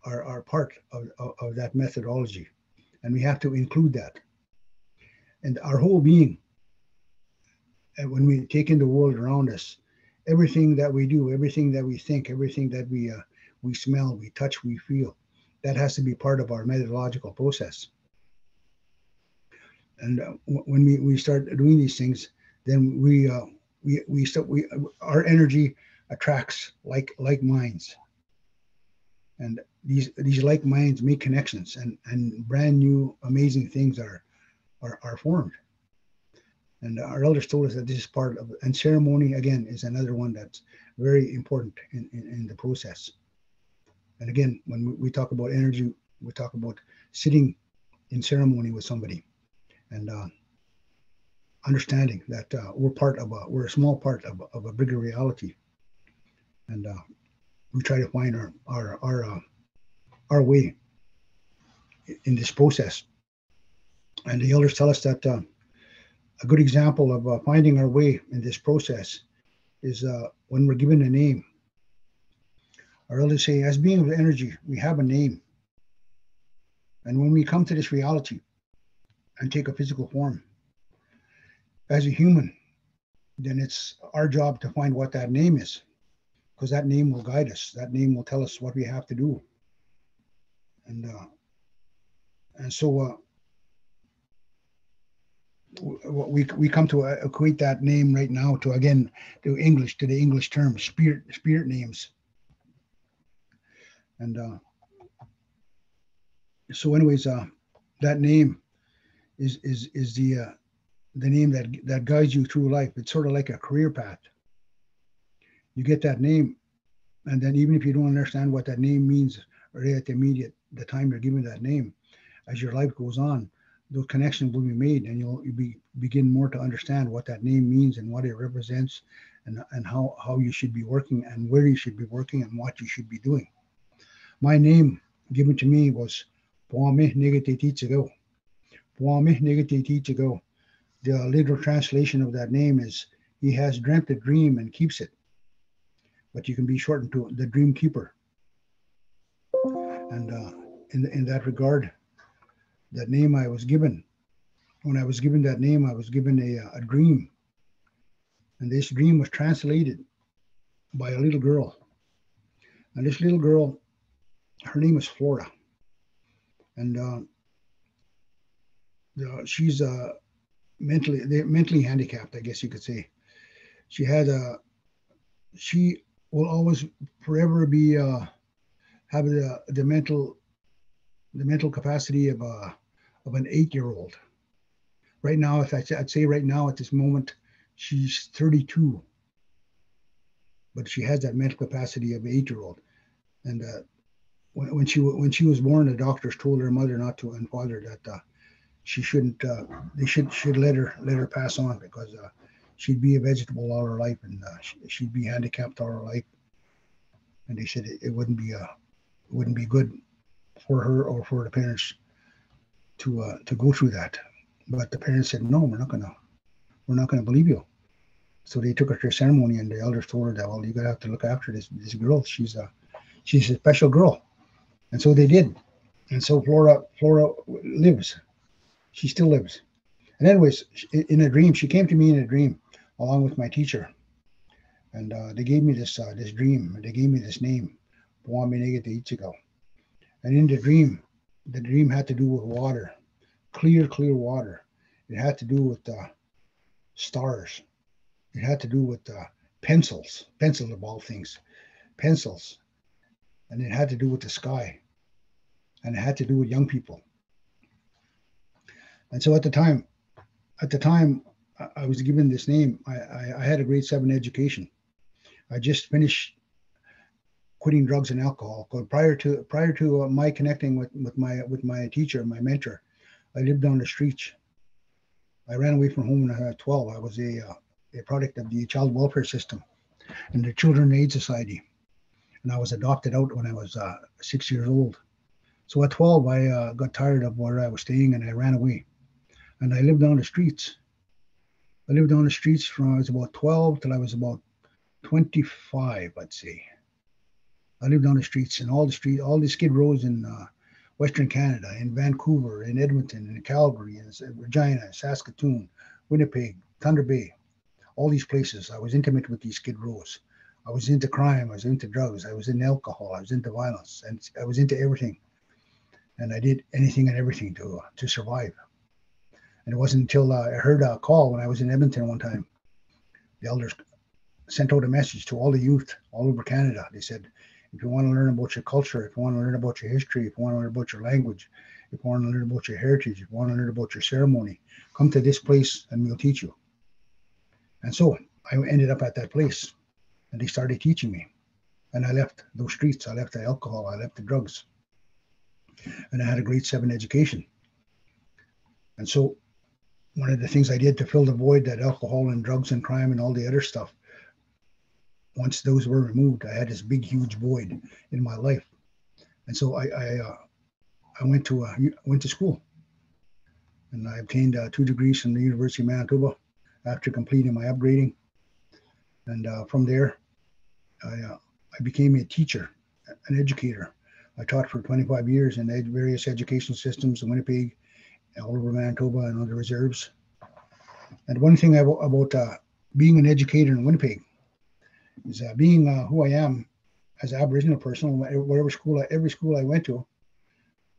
are are part of, of, of that methodology, and we have to include that. And our whole being and when we take in the world around us, everything that we do, everything that we think, everything that we uh, we smell, we touch, we feel, that has to be part of our methodological process. And uh, when we, we start doing these things, then we uh, we we start we our energy attracts like like minds, and these these like minds make connections, and and brand new amazing things are are, are formed. And our elders told us that this is part of, and ceremony again is another one that's very important in, in, in the process. And again, when we, we talk about energy, we talk about sitting in ceremony with somebody and uh, understanding that uh, we're part of a, we're a small part of, of a bigger reality. And uh, we try to find our, our, our, uh, our way in this process. And the elders tell us that uh, a good example of uh, finding our way in this process is uh, when we're given a name. Our elders say, as beings of energy, we have a name. And when we come to this reality and take a physical form, as a human, then it's our job to find what that name is, because that name will guide us. That name will tell us what we have to do. And uh, and so uh, we we come to equate that name right now to again to English to the English term spirit spirit names. And uh, so, anyways, uh, that name is is is the uh, the name that that guides you through life. It's sort of like a career path. You get that name, and then even if you don't understand what that name means right at the immediate the time you're given that name, as your life goes on, those connections will be made and you'll, you'll be, begin more to understand what that name means and what it represents and, and how, how you should be working and where you should be working and what you should be doing. My name given to me was Puame Negatetichigo. Puame Negatetichigo. The literal translation of that name is He has dreamt a dream and keeps it. But you can be shortened to the dream keeper. And uh, in, in that regard, that name I was given. When I was given that name, I was given a, a dream. And this dream was translated by a little girl. And this little girl, her name is Flora. And uh, she's uh, mentally they're mentally handicapped, I guess you could say. She had a, she will always forever be uh, have the, the mental the mental capacity of a of an eight year old. Right now, if I, I'd say right now at this moment, she's 32, but she has that mental capacity of an eight year old. And uh, when, when she when she was born, the doctors told her mother not to and father that uh, she shouldn't. Uh, they should should let her let her pass on because uh, she'd be a vegetable all her life and uh, she, would be handicapped all her life. And they said it, it wouldn't be a it wouldn't be good for her or for the parents to uh, to go through that. But the parents said, no, we're not gonna we're not gonna believe you. So they took her to a ceremony, and the elders told her that well, you gotta have to look after this this girl. She's a she's a special girl, and so they did. And so Flora Flora lives. She still lives. And anyways, in a dream, she came to me in a dream, along with my teacher, and uh, they gave me this uh, this dream. They gave me this name, Puaminegate Ichigo. And in the dream, the dream had to do with water, clear, clear water. It had to do with uh, stars. It had to do with uh, pencils, pencils of all things, pencils. And it had to do with the sky. And it had to do with young people. And so at the time, at the time I was given this name, I, I, I had a grade seven education. I just finished quitting drugs and alcohol. Prior to prior to uh, my connecting with, with my with my teacher, my mentor, I lived on the streets. I ran away from home when I was 12. I was a uh, a product of the child welfare system and the Children Aid Society, and I was adopted out when I was uh, six years old. So at 12, I uh, got tired of where I was staying and I ran away, and I lived on the streets. I lived on the streets from I was about 12 till I was about 25, I'd say. I lived on the streets and all the street, all the skid rows in uh, Western Canada, in Vancouver, in Edmonton, in Calgary, in Regina, Saskatoon, Winnipeg, Thunder Bay, all these places. I was intimate with these skid rows. I was into crime. I was into drugs. I was into alcohol. I was into violence, and I was into everything. And I did anything and everything to to survive. And it wasn't until uh, I heard a call when I was in Edmonton one time. The elders sent out a message to all the youth all over Canada. They said, if you want to learn about your culture, if you want to learn about your history, if you want to learn about your language, if you want to learn about your heritage, if you want to learn about your ceremony, come to this place and we'll teach you. And so I ended up at that place and they started teaching me. And I left those streets. I left the alcohol. I left the drugs. And I had a grade seven education. And so one of the things I did to fill the void that alcohol and drugs and crime and all the other stuff once those were removed, I had this big, huge void in my life, and so I I, uh, I went to uh, went to school, and I obtained uh, two degrees from the University of Manitoba after completing my upgrading, and uh, from there, I uh, I became a teacher, an educator. I taught for 25 years in ed- various education systems in Winnipeg, all over Manitoba, and other reserves. And one thing about, uh, being an educator in Winnipeg is uh, being uh, who I am as an Aboriginal person, whatever school, I, every school I went to,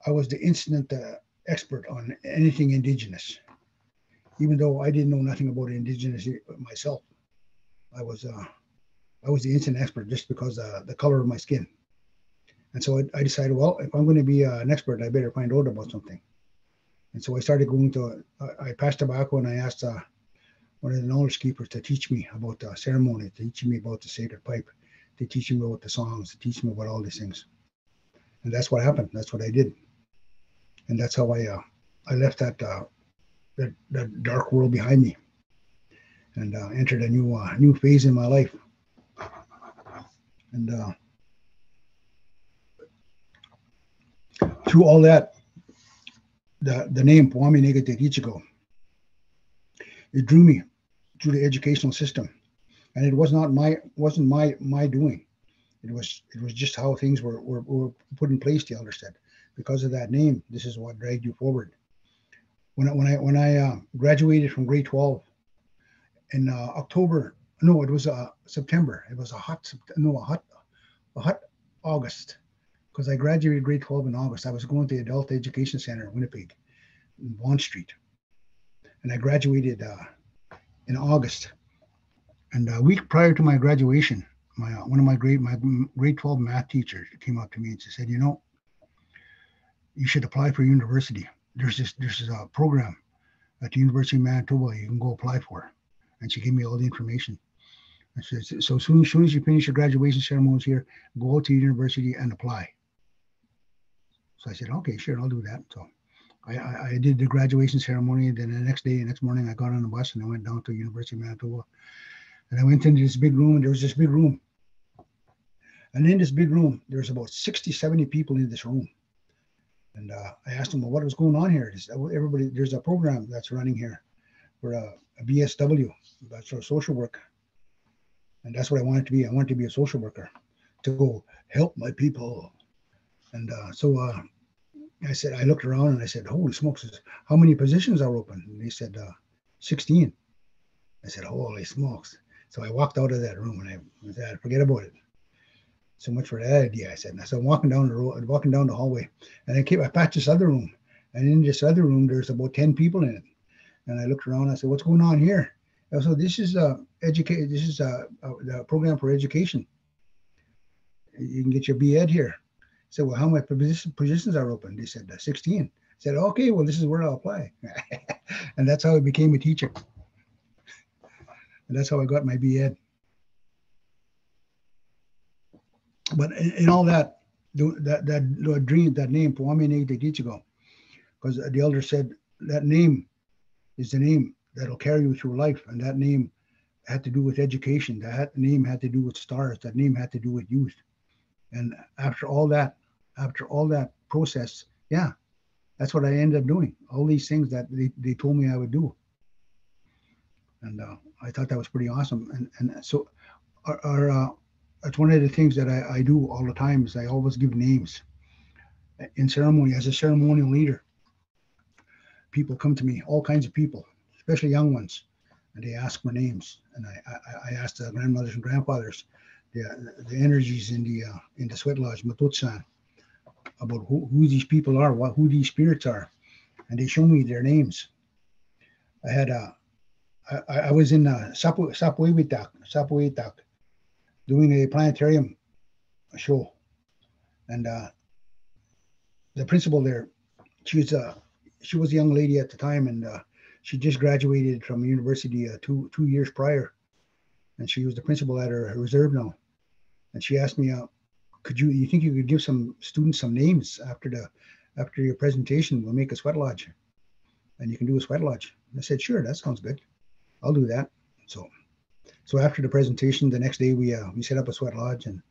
I was the instant uh, expert on anything Indigenous, even though I didn't know nothing about Indigenous myself. I was uh, I was the instant expert just because uh, the color of my skin. And so I, I decided, well, if I'm going to be an expert, I better find out about something. And so I started going to, I passed tobacco and I asked uh, one of the knowledge keepers to teach me about the ceremony, to teach me about the sacred pipe, to teach me about the songs, to teach me about all these things. And that's what happened. That's what I did. And that's how I uh, I left that, uh, that that dark world behind me and uh, entered a new uh, new phase in my life. And uh, through all that, the the name Puami Negate Ichigo it drew me to the educational system, and it was not my wasn't my my doing. It was it was just how things were were, were put in place. The understand because of that name. This is what dragged you forward. When I when I when I uh, graduated from grade twelve in uh, October, no, it was uh, September. It was a hot no a hot a hot August because I graduated grade 12 in August. I was going to the Adult Education Center in Winnipeg, in Bond Street and I graduated uh, in August. And a week prior to my graduation, my uh, one of my grade my grade 12 math teachers came up to me and she said, you know, you should apply for university. There's this there's a program at the University of Manitoba you can go apply for. And she gave me all the information. And she said, so soon, soon as you finish your graduation ceremonies here, go out to university and apply. So I said, okay, sure, I'll do that. So I, I, I did the graduation ceremony. Then the next day, the next morning, I got on the bus and I went down to University of Manitoba. And I went into this big room, and there was this big room. And in this big room, there's about 60, 70 people in this room. And uh, I asked them, well, what was going on here? Everybody, there's a program that's running here for a, a BSW, Bachelor of Social Work. And that's what I wanted to be. I wanted to be a social worker to go help my people. And uh, so uh, I said, I looked around and I said, holy smokes, how many positions are open? And they said, uh, 16. I said, holy smokes. So I walked out of that room and I said, forget about it. So much for that idea, I said. And so I'm walking down the road, walking down the hallway, and I came, I passed this other room, and in this other room, there's about 10 people in it. And I looked around, I said, what's going on here? And so this is a educate. This is a, a, a, program for education. You can get your B.Ed here. Said, well, how many positions are open? They said 16. I said, okay, well, this is where I'll apply. <laughs> and that's how I became a teacher. And that's how I got my B.Ed. But in, in all that, that that dream, that name, Puamine Tegichigo, because the elder said that name is the name that'll carry you through life, and that name had to do with education. That name had to do with stars. That name had to do with youth. And after all that, after all that process, yeah, that's what I ended up doing. All these things that they, they told me I would do. And uh, I thought that was pretty awesome. And and so our, our uh, that's one of the things that I, I do all the time is I always give names in ceremony as a ceremonial leader. People come to me, all kinds of people, especially young ones, and they ask for names. And I, I, I ask the grandmothers and grandfathers the, the energies in the uh, in the sweat lodge, Matutsan, about who, who these people are, what who these spirits are, and they show me their names. I had a, I, I was in uh, Sapu Sapuiwitak, doing a planetarium show, and uh, the principal there, she was a uh, she was a young lady at the time, and uh, she just graduated from university uh, two two years prior, and she was the principal at her, her reserve now, and she asked me, uh, "Could you you think you could give some students some names after the after your presentation? We'll make a sweat lodge, and you can do a sweat lodge." I said, "Sure, that sounds good. I'll do that." So so after the presentation, the next day we uh, we set up a sweat lodge, and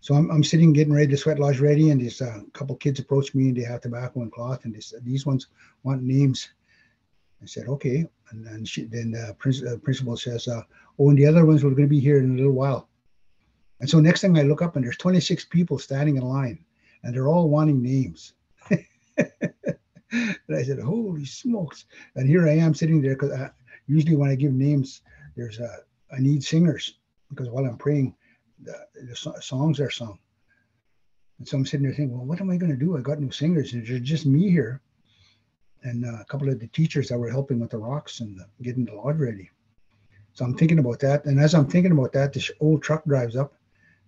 so I'm, I'm sitting getting ready to sweat lodge ready, and this uh, couple kids approach me and they have tobacco and cloth, and they said these ones want names. I said okay, and then she, then the uh, principal says, uh, oh, and the other ones are going to be here in a little while. And so next thing I look up and there's 26 people standing in line, and they're all wanting names. <laughs> and I said, holy smokes! And here I am sitting there because uh, usually when I give names, there's a I need singers because while I'm praying, the, the songs are sung. And so I'm sitting there thinking, well, what am I going to do? I got no singers. And there's just me here and uh, a couple of the teachers that were helping with the rocks and getting the lodge ready. So I'm thinking about that. And as I'm thinking about that, this old truck drives up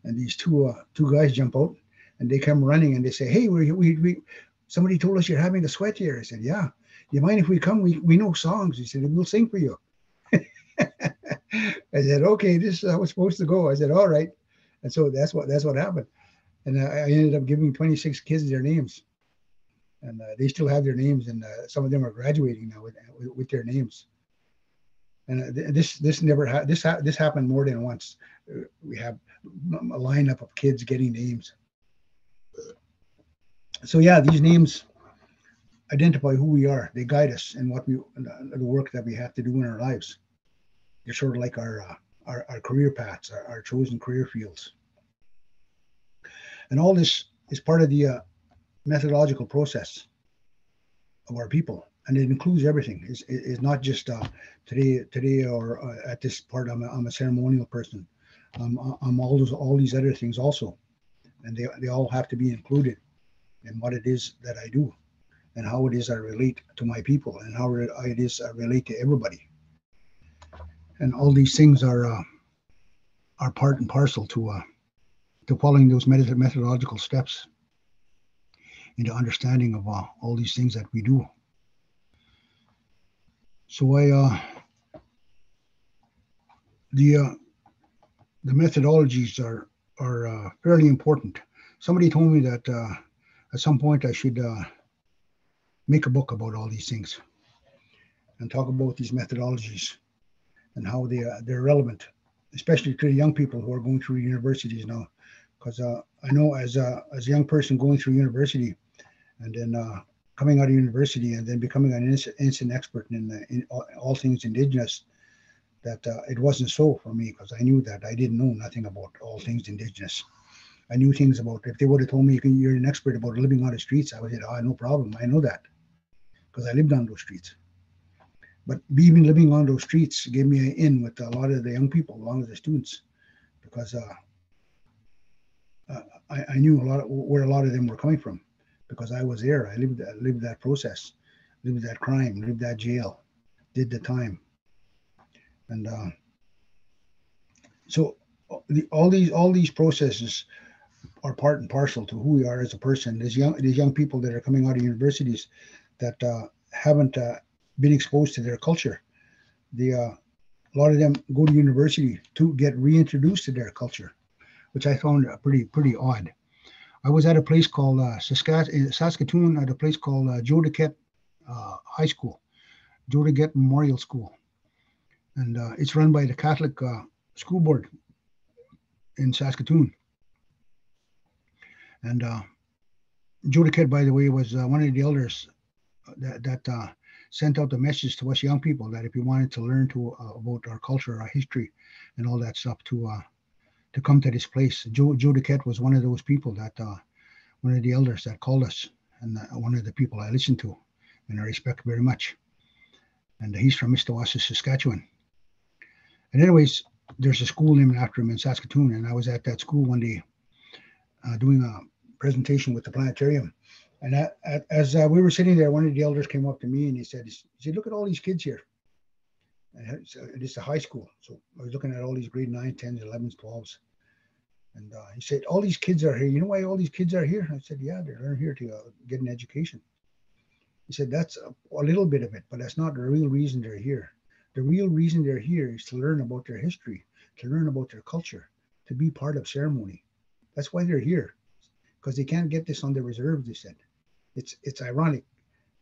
and these two uh, two guys jump out and they come running and they say, hey, we, we, we somebody told us you're having a sweat here. I said, yeah. You mind if we come? We, we know songs. He said, we'll sing for you. <laughs> I said, okay, this is how it's supposed to go. I said, all right. And so that's what that's what happened. And I ended up giving 26 kids their names. And uh, they still have their names, and uh, some of them are graduating now with, with, with their names. And uh, this this never ha- this ha- this happened more than once. We have a lineup of kids getting names. So yeah, these names identify who we are. They guide us in what we the work that we have to do in our lives they're sort of like our uh, our, our career paths, our, our, chosen career fields. And all this is part of the uh, methodological process of our people, and it includes everything. It's, it's not just uh, today, today or uh, at this part. I'm a, I'm a ceremonial person. Um, I'm all those all these other things also, and they they all have to be included in what it is that I do, and how it is I relate to my people, and how it is I relate to everybody and all these things are uh, are part and parcel to uh, to following those method- methodological steps into understanding of uh, all these things that we do. So I uh, the uh, the methodologies are are uh, fairly important. Somebody told me that uh, at some point I should uh, make a book about all these things and talk about these methodologies and how they uh, they're relevant, especially to the young people who are going through universities now. Because uh, I know as a as a young person going through university, and then uh, coming out of university and then becoming an instant expert in, in all, all things indigenous, that uh, it wasn't so for me because I knew that I didn't know nothing about all things indigenous. I knew things about if they would have told me you're an expert about living on the streets, I would say, oh, no problem. I know that because I lived on those streets. But even living on those streets gave me an in with a lot of the young people, a lot of the students, because uh, uh, I, I, knew a lot of where a lot of them were coming from, because I was there. I lived I lived that process, lived that crime, lived that jail, did the time, and uh, so the, all these all these processes are part and parcel to who we are as a person. These young these young people that are coming out of universities that uh, haven't uh, been exposed to their culture. The uh, a lot of them go to university to get reintroduced to their culture, which I found pretty pretty odd. I was at a place called uh, Saskatoon, at a place called uh, Joe uh, High School, Joe Memorial School, and uh, it's run by the Catholic uh, School Board in Saskatoon. And uh, Duquette, by the way, was uh, one of the elders that, that uh, sent out the message to us young people that if you wanted to learn to uh, about our culture, our history, and all that stuff, to uh, to come to this place. Joe Duquette was one of those people that one of the elders that called us, and one of the people I listened to, and I respect very much. And he's from Mistawasis, Saskatchewan. And anyways, there's a school named after him in Saskatoon, and I was at that school one day uh, doing a presentation with the planetarium and as uh, we were sitting there, one of the elders came up to me and he said, he said, look at all these kids here. And it's a high school. So I was looking at all these grade 9, 10s, 11s, 12s. And uh, he said, all these kids are here. You know why all these kids are here? I said, yeah, they're here to uh, get an education. He said, that's a, a little bit of it, but that's not the real reason they're here. The real reason they're here is to learn about their history, to learn about their culture, to be part of ceremony. That's why they're here, because they can't get this on the reserve, they said it's it's ironic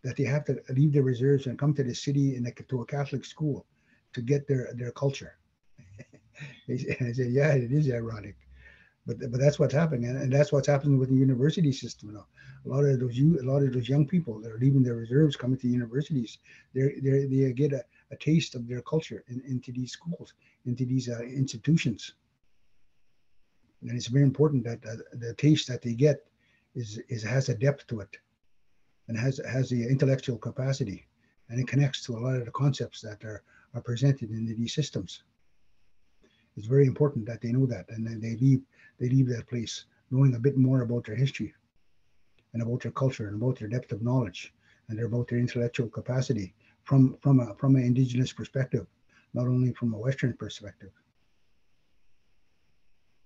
that they have to leave the reserves and come to the city and to a Catholic school to get their their culture. <laughs> I said, yeah, it is ironic, but but that's what's happening, and, and that's what's happening with the university system now. A lot of those you, a lot of those young people that are leaving their reserves, coming to universities, they they they get a, a taste of their culture in, into these schools, into these uh, institutions, and it's very important that uh, the taste that they get is is has a depth to it and has has the intellectual capacity, and it connects to a lot of the concepts that are are presented in these systems. It's very important that they know that, and then they leave they leave that place knowing a bit more about their history, and about their culture, and about their depth of knowledge, and about their intellectual capacity from from a from an indigenous perspective, not only from a Western perspective.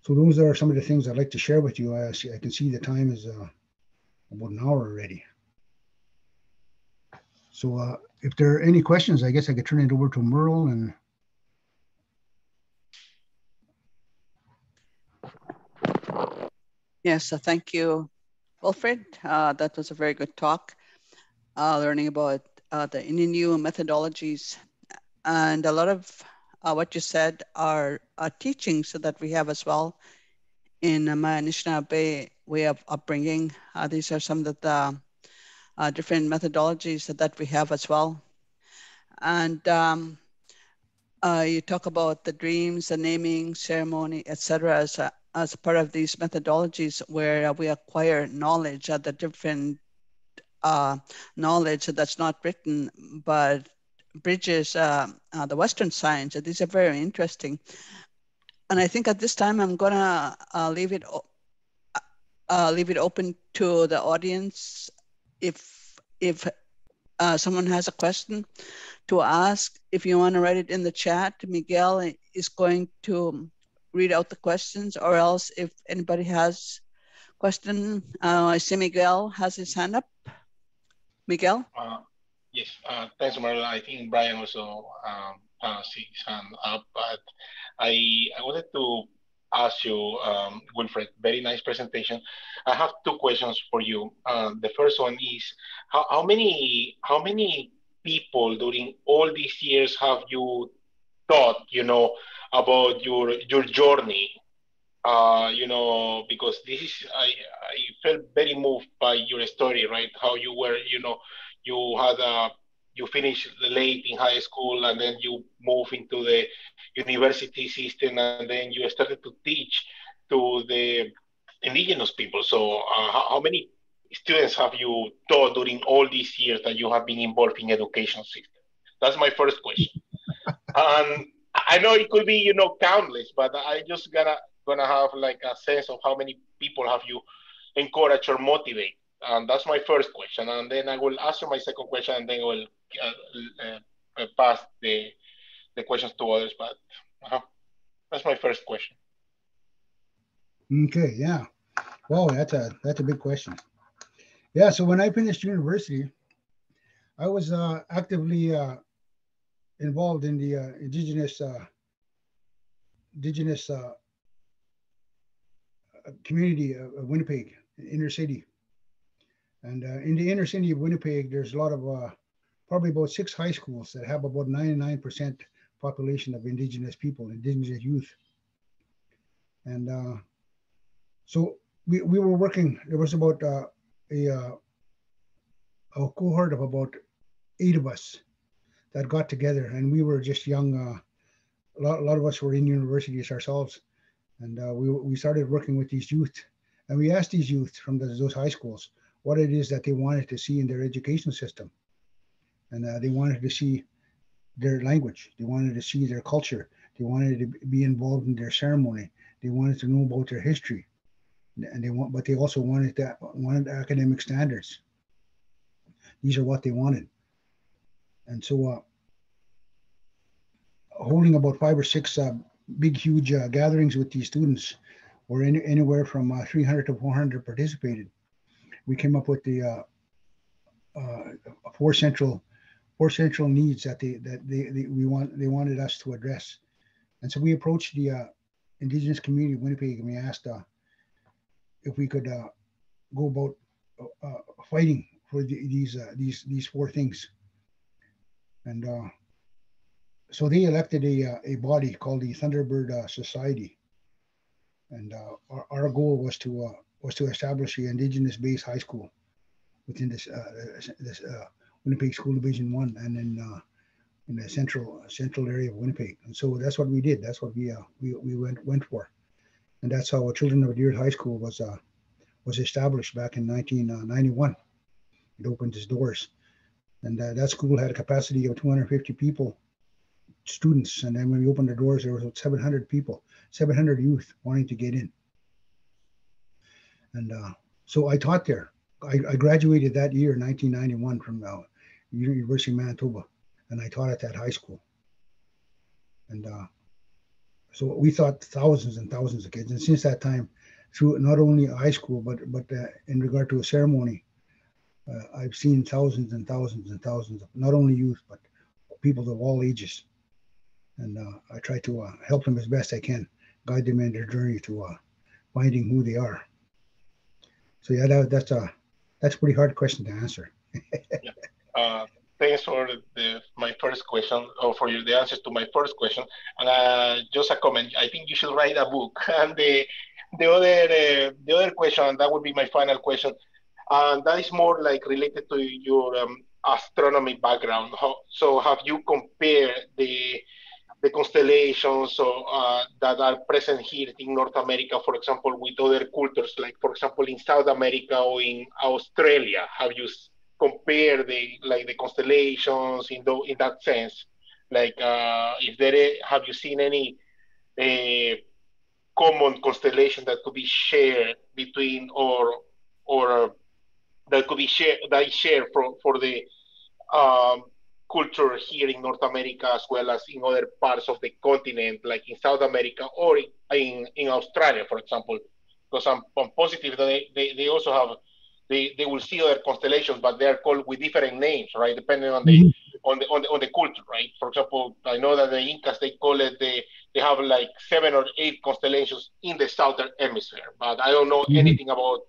So those are some of the things I'd like to share with you. I, I can see the time is uh, about an hour already. So uh, if there are any questions, I guess I could turn it over to Myrle and. Yes, uh, thank you, Wilfred. Uh, that was a very good talk, uh, learning about uh, the Ininiw methodologies. And a lot of uh, what you said are, are teachings that we have as well in my Anishinaabe way of upbringing. these are some of the uh, different methodologies that we have as well. And um, uh, you talk about the dreams, the naming ceremony, etc., as as part of these methodologies where we acquire knowledge, uh, the different uh, knowledge that's not written, but bridges uh, uh, the Western science. These are very interesting. And I think at this time I'm gonna uh, leave it uh, leave it open to the audience if if uh, someone has a question to ask, if you want to write it in the chat, Miguel is going to read out the questions, or else if anybody has question, I see Miguel has his hand up. Miguel? Uh, yes, uh, thanks, Marla. I think Brian also um, has his hand up, but I, I wanted to ask you, um, Wilfred, very nice presentation. I have two questions for you. Uh, the first one is, how, how many how many people during all these years have you thought, you know, about your your journey? Uh, you know, because this is I I felt very moved by your story, right? How you were, you know, you had a you finished late in high school and then you move into the university system and then you started to teach to the indigenous people. So uh, how, how, many students have you taught during all these years that you have been involved in education system? That's my first question. <laughs> and I know it could be, you know, countless, but I just gonna gonna have like a sense of how many people have you encouraged or motivate. And that's my first question. And then I will answer my second question, and then I will uh, uh, pass the the questions to others. But uh, that's my first question. Okay, yeah. Well, that's a that's a big question. Yeah, so when I finished university, I was uh, actively uh, involved in the indigenous uh, indigenous uh, community of Winnipeg, inner city. And uh, in the inner city of Winnipeg, there's a lot of probably about six high schools that have about 99% population of indigenous people, indigenous youth. And so we, we were working, there was about uh, a, uh, a cohort of about eight of us that got together and we were just young. Uh, a, lot, a lot of us were in universities ourselves. And uh, we, we started working with these youth and we asked these youth from the, those high schools what it is that they wanted to see in their education system. And uh, they wanted to see their language. They wanted to see their culture. They wanted to be involved in their ceremony. They wanted to know about their history and they want, but they also wanted that wanted academic standards. These are what they wanted, and so uh, holding about five or six uh, big, huge uh, gatherings with these students, or any, anywhere from uh, 300 to 400 participated. We came up with the uh, uh, four central four central needs that they that they, they, we want they wanted us to address, and so we approached the indigenous community of Winnipeg and we asked if we could uh, go about uh, uh, fighting for the, these uh, these these four things. And uh, so they elected a uh, a body called the Thunderbird uh, Society, and uh, our, our goal was to was to establish the indigenous based high school within this this Winnipeg School Division One, and then in the central central area of Winnipeg. And so that's what we did. That's what we uh, we we went went for and that's how Children of the Earth High School was uh, was established back in 1991. It opened its doors, and uh, that school had a capacity of 250 people, students. And then when we opened the doors, there was 700 people, 700 youth wanting to get in. And uh, so I taught there. I, I, graduated that year, 1991, from uh, University of Manitoba, and I taught at that high school. And uh, so we taught thousands and thousands of kids. And since that time, through not only high school, but but uh, in regard to a ceremony, uh, I've seen thousands and thousands and thousands of not only youth, but people of all ages. And uh, I try to uh, help them as best I can, guide them in their journey to uh, finding who they are. So yeah, that, that's a that's a pretty hard question to answer. yeah. <laughs> Thanks for the, my first question or for the answers to my first question. And uh, just a comment, I think you should write a book. <laughs> And the the other uh, the other question, that would be my final question, and that is more like related to your um, astronomy background. How, so have you compared the the constellations uh, that are present here in North America, for example, with other cultures, like for example in South America or in Australia? Have you compared the like the constellations in the, in that sense like uh, if there have you seen any uh, common constellation that could be shared between or or that could be shared that is shared for for the um, culture here in North America as well as in other parts of the continent, like in South America or in, in, Australia, for example, because I'm, I'm positive that they, they, they also have they, they will see other constellations, but they are called with different names, right? Depending on the mm-hmm. on the on the on the culture, right? For example, I know that the Incas they call it they they have like seven or eight constellations in the southern hemisphere, but I don't know mm-hmm. anything about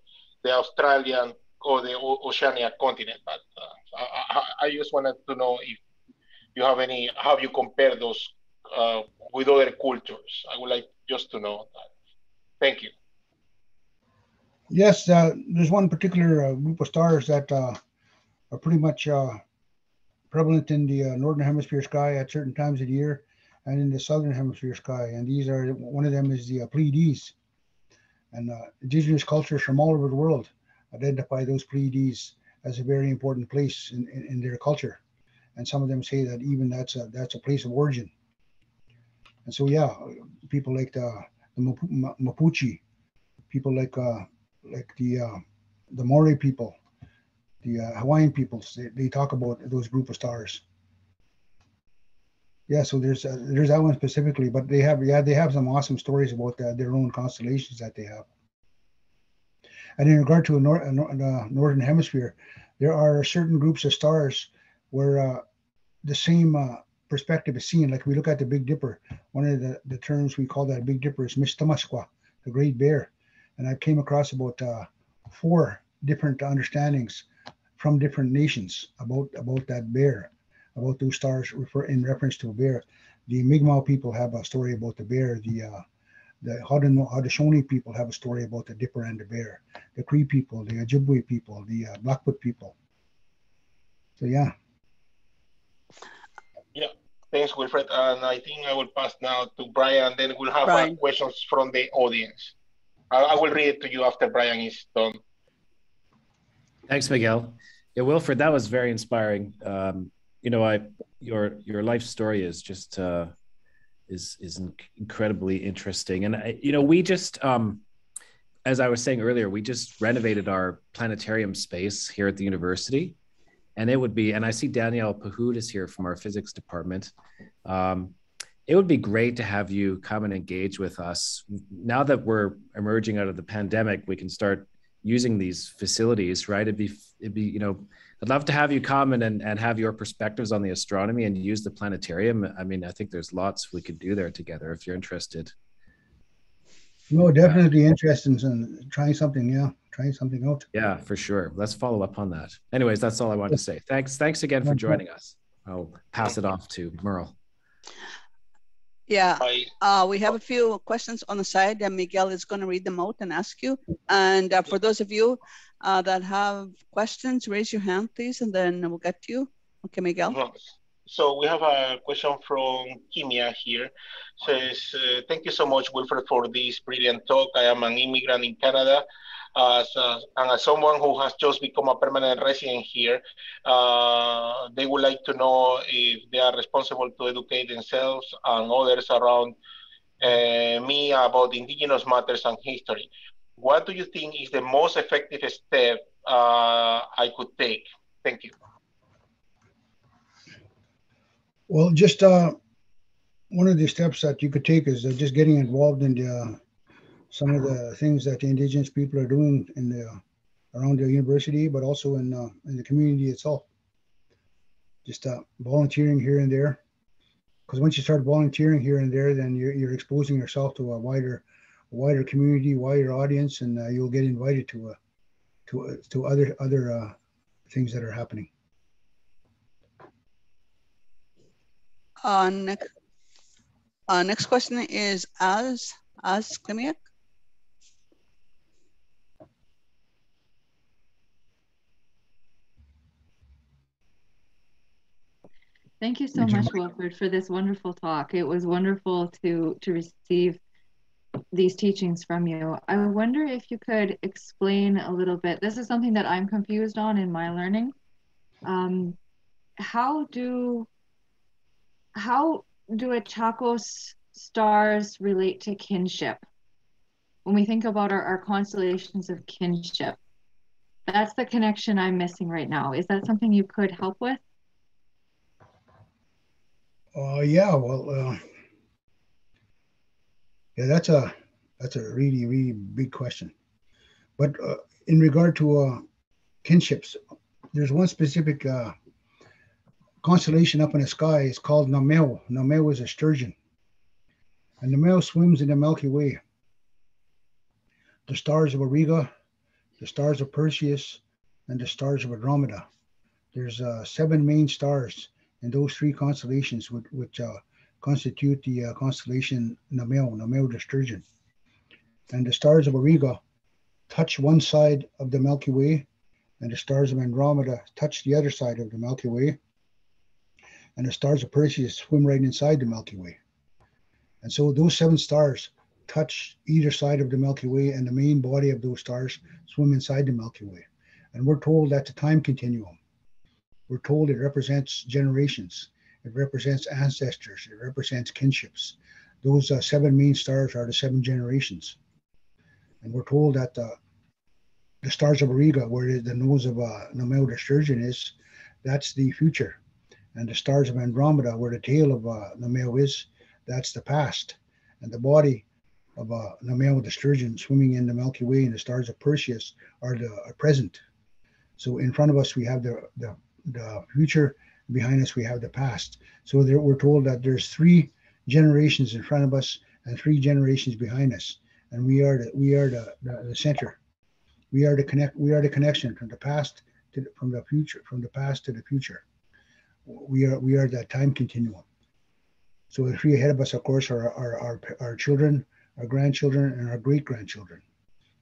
the Australian or the Oceania continent. But uh, I, I, just wanted to know if you have any how you compare those uh, with other cultures. I would like just to know that. Thank you. Yes, uh, there's one particular uh, group of stars that uh, are pretty much uh, prevalent in the northern hemisphere sky at certain times of the year, and in the southern hemisphere sky. And these are one of them is the Pleiades, and indigenous cultures from all over the world identify those Pleiades as a very important place in, in, in, their culture. And some of them say that even that's a that's a place of origin. And so yeah, people like the, the Mapuche, people like uh, like the uh, the Maori people, the uh, Hawaiian peoples. They, they talk about those group of stars. Yeah, so there's uh, there's that one specifically, but they have yeah they have some awesome stories about uh, their own constellations that they have. And in regard to a nor- a nor- the northern hemisphere, there are certain groups of stars where uh, the same uh, perspective is seen. Like we look at the Big Dipper, one of the, the terms we call that Big Dipper is Mistamaskwa, the Great Bear and I came across about uh, four different understandings from different nations about about that bear, about those stars refer in reference to a bear. The Mi'kmaq people have a story about the bear. The uh, the Haudenosaunee people have a story about the Dipper and the bear. The Cree people, the Ojibwe people, the uh, Blackfoot people. So yeah. Yeah, thanks, Wilfred. And I think I will pass now to Brian. Then we'll have uh, questions from the audience. I, I will read it to you after Brian is done. Thanks, Miguel. Yeah, Wilfred, that was very inspiring. Um, you know, I your your life story is just uh, is is incredibly interesting, and I, you know, we just um, as I was saying earlier, we just renovated our planetarium space here at the university, and it would be. And I see Danielle Pahud is here from our physics department. Um, it would be great to have you come and engage with us. Now that we're emerging out of the pandemic, we can start using these facilities, right? It'd be, it'd be, you know, I'd love to have you come and, and, and have your perspectives on the astronomy and use the planetarium. I mean, I think there's lots we could do there together if you're interested. No, definitely interested in trying something. Yeah, trying something out. Yeah, for sure. Let's follow up on that. Anyways, that's all I wanted to say. Thanks. Thanks again for joining us. I'll pass it off to Myrle. Yeah, uh, we have a few questions on the side and Miguel is going to read them out and ask you. And uh, for those of you uh, that have questions, raise your hand, please, and then we'll get to you. Okay, Miguel. So we have a question from Kimia here. Says, uh, thank you so much, Wilfred, for this brilliant talk. I am an immigrant in Canada as uh, and as someone who has just become a permanent resident here, uh, they would like to know if they are responsible to educate themselves and others around uh, me about indigenous matters and history. What do you think is the most effective step uh, I could take? Thank you. Well, just uh, one of the steps that you could take is uh, just getting involved in the some of the things that the indigenous people are doing in the around the university, but also in uh, in the community itself. Just uh, volunteering here and there, because once you start volunteering here and there, then you're, you're exposing yourself to a wider, wider community, wider audience, and uh, you'll get invited to uh, to uh, to other other uh, things that are happening. Uh, next, uh, next question is as as Klymiuk. Thank you so much, Wilfred, for this wonderful talk. It was wonderful to to receive these teachings from you. I wonder if you could explain a little bit. This is something that I'm confused on in my learning. Um, how do how do Achakos stars relate to kinship? When we think about our, our constellations of kinship, that's the connection I'm missing right now. Is that something you could help with? Uh, yeah, well, uh, Yeah, that's a that's a really really big question. But uh, in regard to uh, kinships, there's one specific uh, constellation up in the sky. It's called Nameo. Nameo is a sturgeon, and Nameo swims in the Milky Way. The stars of Auriga, the stars of Perseus, and the stars of Andromeda. There's uh, seven main stars in those three constellations, which, which uh, constitute the uh, constellation Nameo, Nameo the sturgeon. And the stars of Auriga touch one side of the Milky Way, and the stars of Andromeda touch the other side of the Milky Way. And the stars of Perseus swim right inside the Milky Way. And so those seven stars touch either side of the Milky Way, and the main body of those stars swim inside the Milky Way. And we're told that's a time continuum. We're told it represents generations, it represents ancestors, it represents kinships. Those uh, seven main stars are the seven generations. And we're told that the stars of Auriga, where the nose of uh, Nameo the sturgeon is, that's the future. And the stars of Andromeda, where the tail of uh, Nameo is, that's the past. And the body of uh, Nameo the sturgeon swimming in the Milky Way and the stars of Perseus are the are present. So in front of us, we have the, the, the future. Behind us, we have the past. So there, we're told that there's three generations in front of us and three generations behind us. And we are the, we are the, the, the center. We are the connect. We are the connection from the past to the, from the future, from the past to the future. We are we are that time continuum. So the three ahead of us, of course, are, are our, our children, our grandchildren, and our great grandchildren.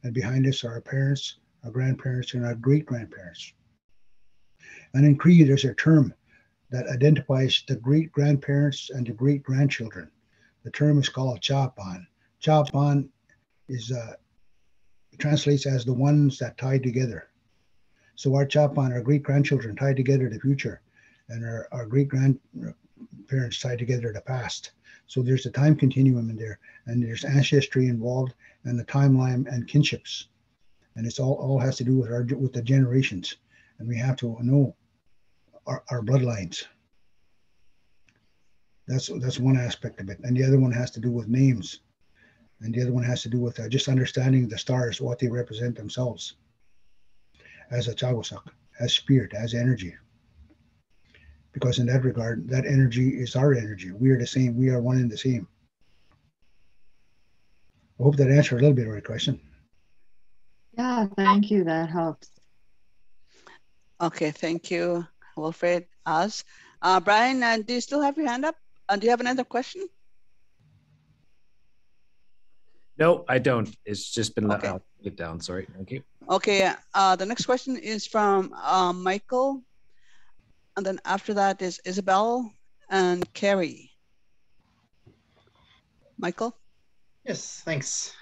And behind us are our parents, our grandparents, and our great grandparents. And in Cree, there's a term that identifies the great grandparents and the great grandchildren. The term is called chapan. Chapan is uh, translates as the ones that tie together. So our chapan, our great grandchildren, tie together the future, and our, our great grandparents tie together the past. So there's a time continuum in there, and there's ancestry involved, and the timeline and kinships, and it's all all has to do with our with the generations, and we have to know our, our bloodlines. That's that's one aspect of it, and the other one has to do with names, and the other one has to do with uh, just understanding the stars, what they represent themselves as a chagosak, as spirit, as energy. Because in that regard, that energy is our energy. We are the same. We are one and the same. I hope that answered a little bit of your question. Yeah, thank you. That helps. Okay, thank you, Wilfred. Us, uh, Brian, uh, do you still have your hand up? Uh, do you have another question? No, I don't. It's just been let Okay. out. Get down. Sorry. Thank you. Okay, uh, the next question is from uh, Michael. And then after that is Isabel and Carrie. Michael? Yes, thanks.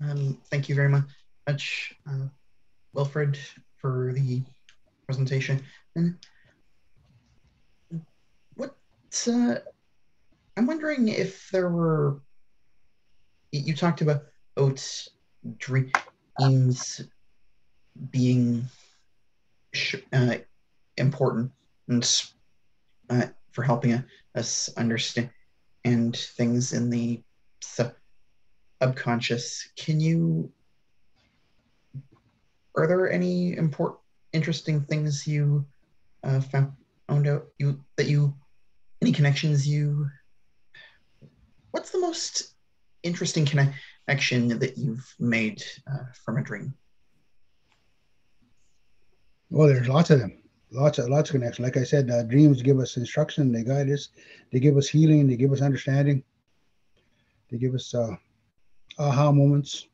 Um, thank you very much, uh, Wilfred, for the presentation. And what uh, I'm wondering if there were you talked about oats dreams being uh, important and uh, for helping us understand and things in the sub- subconscious. Can you? Are there any important, interesting things you uh, found out you that you any connections you? What's the most interesting connection that you've made uh, from a dream? Well, there's lots of them. Lots of lots of connections Like I said, uh, dreams give us instruction. They guide us. They give us healing. They give us understanding. They give us uh, aha moments.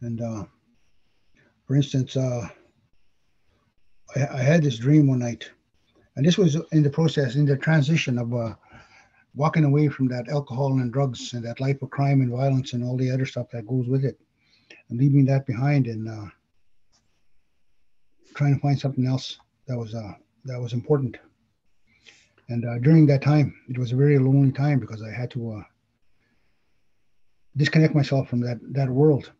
And uh, for instance, uh, I, I had this dream one night, and this was in the process, in the transition of uh, walking away from that alcohol and drugs and that life of crime and violence and all the other stuff that goes with it, and leaving that behind and uh, trying to find something else that was uh, that was important. And uh, during that time, it was a very lonely time because I had to uh, disconnect myself from that that world,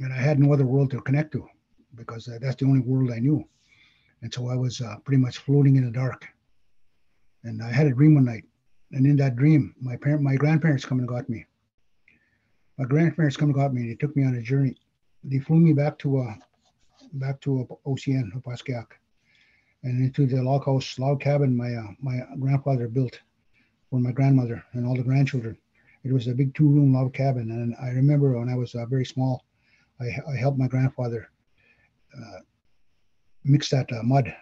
and I had no other world to connect to because uh, that's the only world I knew. And so I was uh, pretty much floating in the dark. And I had a dream one night, and in that dream, my parent, my grandparents come and got me, my grandparents come and got me. and They took me on a journey. They flew me back to uh, back to uh, OCN, Opaskwayak, and into the log house, log cabin my uh, my grandfather built for my grandmother and all the grandchildren. It was a big two-room log cabin, and I remember when I was uh, very small, I, I helped my grandfather uh, mix that uh, mud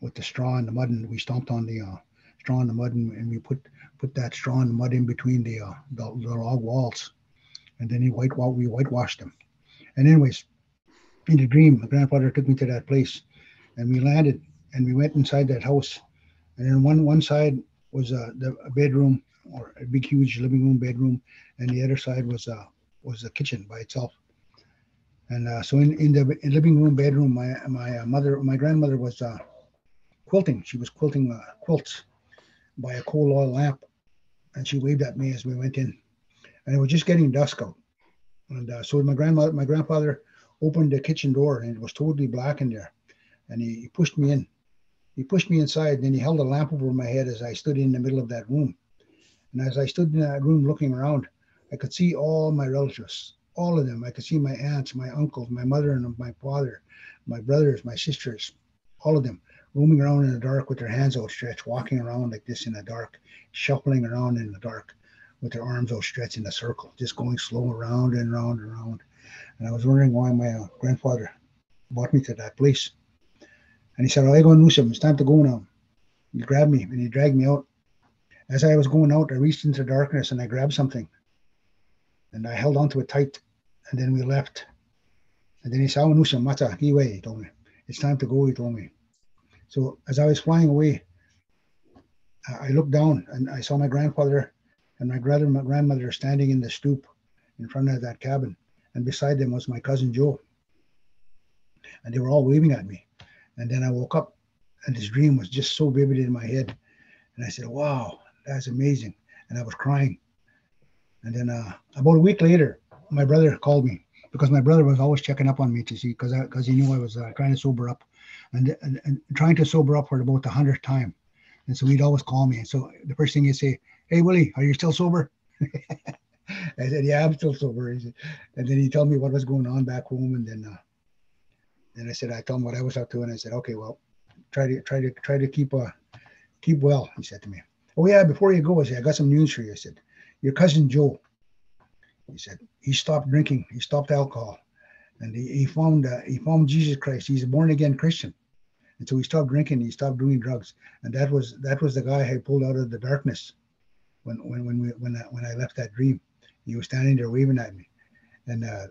with the straw and the mud, and we stomped on the uh, straw and the mud, and, and, we put put that straw and the mud in between the, uh, the, the log walls, and then he white we whitewashed them. And anyways, in the dream, my grandfather took me to that place, and we landed, and we went inside that house, and then one one side was uh, the a bedroom or a big huge living room bedroom, and the other side was uh, was the kitchen by itself. And uh, so in, in the living room bedroom, my my uh, mother, my grandmother was uh, quilting. She was quilting uh, quilts by a coal oil lamp, and she waved at me as we went in. And it was just getting dusk out. And uh, so my grandmother, my grandfather opened the kitchen door, and it was totally black in there. And he, he pushed me in. He pushed me inside, and then he held a lamp over my head as I stood in the middle of that room. And as I stood in that room looking around, I could see all my relatives, all of them. I could see my aunts, my uncles, my mother and my father, my brothers, my sisters, all of them roaming around in the dark with their hands outstretched, walking around like this in the dark, shuffling around in the dark with their arms outstretched in a circle, just going slow around and around and around. And I was wondering why my uh, grandfather brought me to that place. And he said, Oh, I go Newsom, it's time to go now. He grabbed me and he dragged me out. As I was going out, I reached into the darkness and I grabbed something. And I held onto it tight. And then we left. And then he said, Newsom, mata, he told me. It's time to go, he told me. So as I was flying away, I looked down and I saw my grandfather and my brother and my grandmother standing in the stoop in front of that cabin. And beside them was my cousin Joe. And they were all waving at me. And then I woke up and this dream was just so vivid in my head. And I said, wow, that's amazing. And I was crying. And then uh, about a week later, my brother called me because my brother was always checking up on me to see because because he knew I was uh, trying to sober up and, and, and trying to sober up for about the hundredth time. And so he'd always call me. And so the first thing he'd say, Hey, Willie, are you still sober? <laughs> I said, Yeah, I'm still sober. Said, and then he told me what was going on back home. And then, uh, I said, I told him what I was up to. And I said, Okay, well, try to, try to, try to keep, uh, keep well, he said to me. Oh, yeah, before you go, I said, I got some news for you. I said, Your cousin Joe, he said, he stopped drinking, he stopped alcohol and he, he found uh, he found Jesus Christ. He's a born again Christian, and so he stopped drinking. He stopped doing drugs, and that was that was the guy I pulled out of the darkness when when when we when I, when I left that dream. He was standing there waving at me, and uh,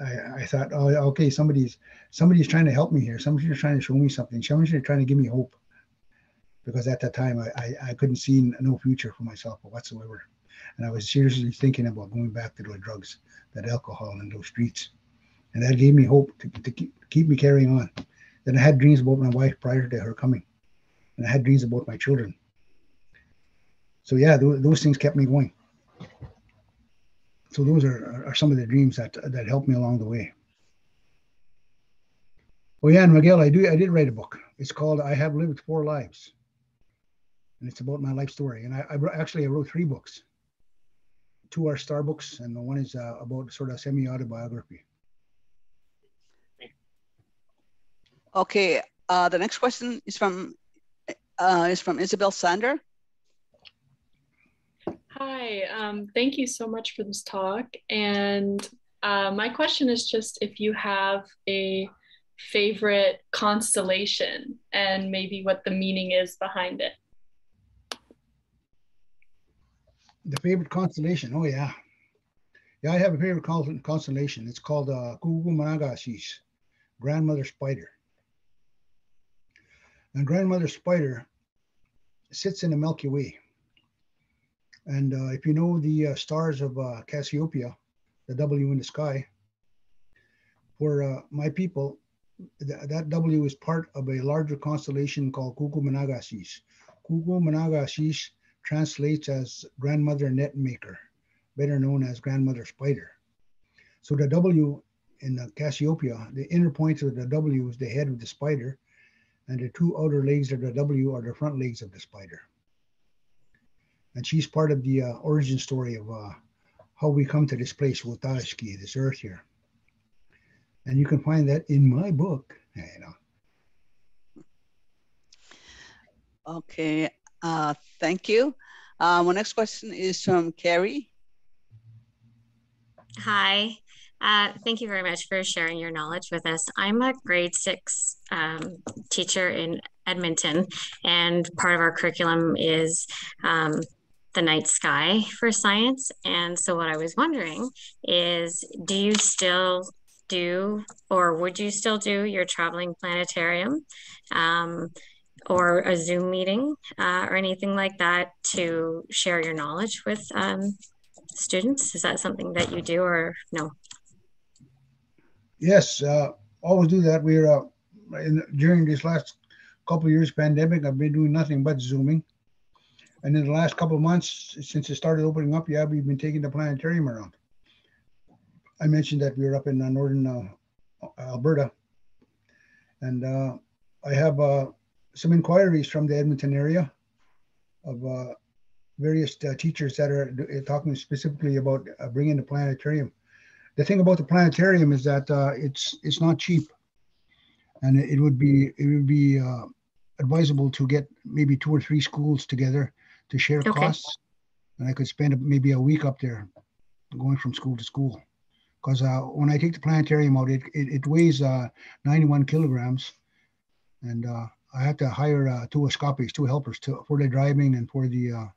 I, I thought, oh, okay, somebody's somebody's trying to help me here. Somebody's trying to show me something. Somebody's trying to give me hope, because at that time I, I, I couldn't see no future for myself whatsoever, and I was seriously thinking about going back to those drugs, that alcohol, and those streets and that gave me hope to, to keep, keep me carrying on. Then I had dreams about my wife prior to her coming, and I had dreams about my children. So yeah, those, those things kept me going. So those are, are some of the dreams that that helped me along the way. Oh yeah, and Miguel, I do I did write a book. It's called I Have Lived Four Lives, and it's about my life story. And I, I actually I wrote three books. Two are star books, and the one is uh, about sort of semi autobiography. Okay, uh, the next question is from uh, is from Isabel Sander. Hi, um, thank you so much for this talk. And uh, my question is just if you have a favorite constellation and maybe what the meaning is behind it. The favorite constellation, oh yeah. Yeah, I have a favorite constellation. It's called uh, Grandmother Spider. And Grandmother Spider sits in the Milky Way. And uh, if you know the uh, stars of uh, Cassiopeia, the W in the sky, for uh, my people, th that W is part of a larger constellation called Kokominakasis. Kokominakasis translates as Grandmother Net Maker, better known as Grandmother Spider. So the W in the Cassiopeia, the inner point of the W is the head of the spider, and the two outer legs of the W are the front legs of the spider. And she's part of the uh, origin story of uh, how we come to this place, Wotashki, this earth here. And you can find that in my book. You know. Okay, uh, thank you. Uh, my next question is from Carrie. Hi, uh, thank you very much for sharing your knowledge with us. I'm a grade six um, teacher in Edmonton, and part of our curriculum is um, the night sky for science. And so, what I was wondering is do you still do, or would you still do your traveling planetarium? Um, or a Zoom meeting uh, or anything like that to share your knowledge with um, students? Is that something that you do or no? Yes, uh, always do that. We're uh, in, during this last couple years pandemic. I've been doing nothing but zooming, and in the last couple months since it started opening up, yeah, we've been taking the planetarium around. I mentioned that we were up in uh, northern uh, Alberta, and uh, I have some inquiries from the Edmonton area of uh, various uh, teachers that are talking specifically about bringing the planetarium. The thing about the planetarium is that uh, it's it's not cheap, and it would be it would be uh, advisable to get maybe two or three schools together to share okay. costs, and I could spend maybe a week up there, going from school to school, because uh, when I take the planetarium out, it it, it weighs uh, 91 kilograms, and uh, I have to hire uh, two escapees, two helpers, to, for the driving and for the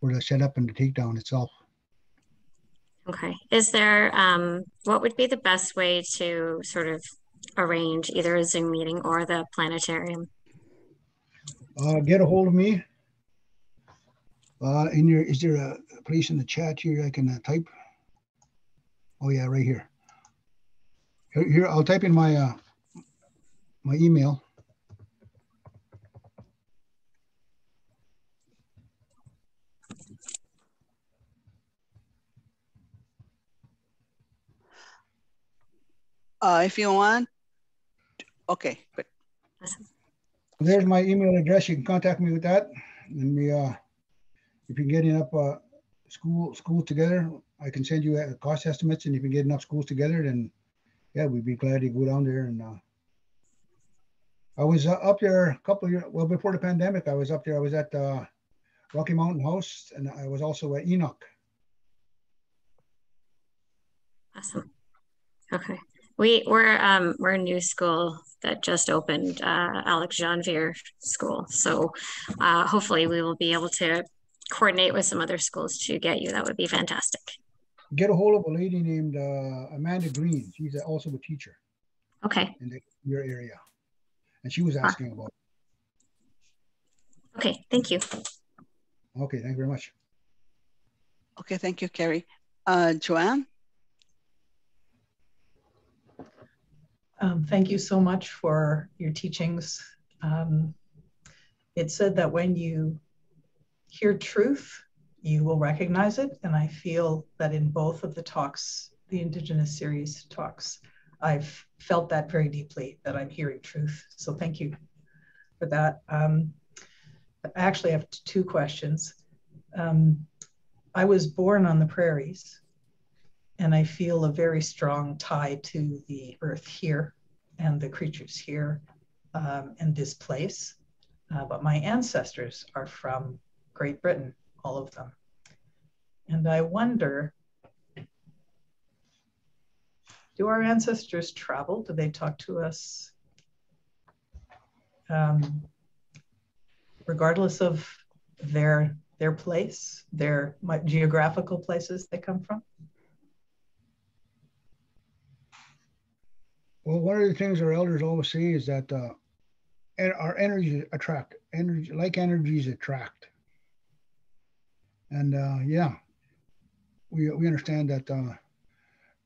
for the setup and the takedown itself. Okay. Is there, um, what would be the best way to sort of arrange either a Zoom meeting or the planetarium? Uh, get a hold of me. Uh, in your, is there a place in the chat here I can uh, type? Oh yeah, right here. Here, here I'll type in my uh, my email. Uh, if you want, okay, good. There's my email address. You can contact me with that. And we, uh, if you're getting up uh, school schools together, I can send you uh, cost estimates. And if you get enough schools together, then yeah, we'd be glad to go down there. And uh, I was uh, up there a couple of years, well, before the pandemic, I was up there. I was at uh, Rocky Mountain House, and I was also at Enoch. Awesome. Okay. We we're um we're a new school that just opened, uh, Alex Janvier School. So uh, hopefully we will be able to coordinate with some other schools to get you. That would be fantastic. Get a hold of a lady named uh, Amanda Green. She's also a teacher. Okay. In the, your area, and she was asking ah. about. Okay, thank you. Okay, thank you very much. Okay, thank you, Carrie. Uh, Joanne? Um, thank you so much for your teachings. Um, it said that when you hear truth, you will recognize it. And I feel that in both of the talks, the Indigenous series talks, I've felt that very deeply that I'm hearing truth. So thank you for that. Um, I actually have two questions. Um, I was born on the prairies and I feel a very strong tie to the earth here and the creatures here um, in this place. Uh, but my ancestors are from Great Britain, all of them. And I wonder do our ancestors travel? Do they talk to us? Um, regardless of their their place, their geographical places they come from? Well, one of the things our elders always say is that uh, our energy attract energy, like energies attract. And uh, yeah, we we understand that uh,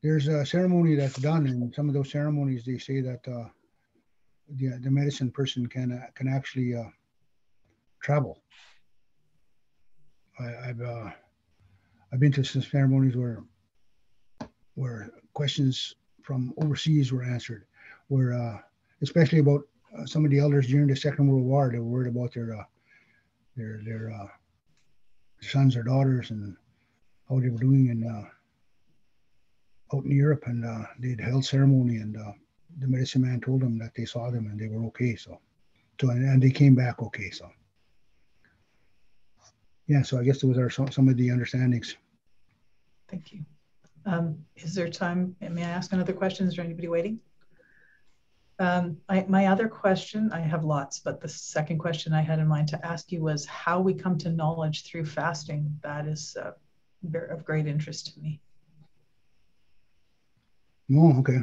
there's a ceremony that's done, and some of those ceremonies they say that uh, the the medicine person can uh, can actually uh, travel. I, have uh, I've been to some ceremonies where where questions from overseas were answered, were uh, especially about uh, some of the elders during the Second World War. They were worried about their uh, their their uh, sons or daughters and how they were doing in uh, out in Europe, and uh, they'd held ceremony, and the medicine man told them that they saw them and they were okay. So, so and, and they came back okay. So, yeah. So I guess those are some, some of the understandings. Thank you. Um, is there time? May I ask another question? Is there anybody waiting? Um, I, my other question, I have lots, but the second question I had in mind to ask you was how we come to knowledge through fasting. That is uh, of great interest to me. Oh, okay.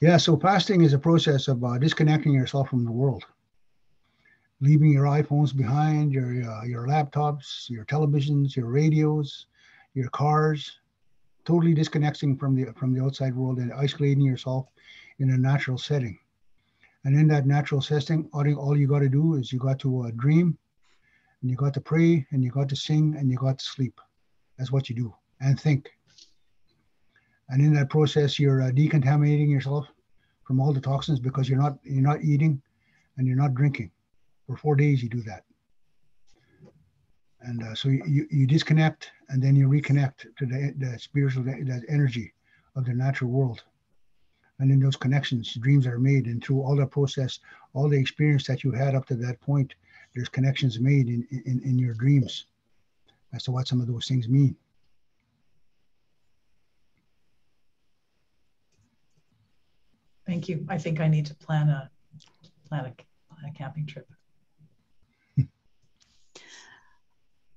Yeah, so fasting is a process of uh, disconnecting yourself from the world, leaving your iPhones behind, your uh, your laptops, your televisions, your radios, your cars, totally disconnecting from the from the outside world and isolating yourself in a natural setting. And in that natural setting, all you, got to do is you got to uh, dream, and you got to pray, and you got to sing, and you got to sleep. That's what you do, and think. And in that process, you're uh, decontaminating yourself from all the toxins because you're not you're not eating, and you're not drinking. For four days, you do that. And uh, so you, you disconnect, and then you reconnect to the, the spiritual the energy of the natural world. And in those connections dreams are made and through all that process all the experience that you had up to that point there's connections made in in, in your dreams. As to what some of those things mean. Thank you. I think i need to plan a plan a, plan a camping trip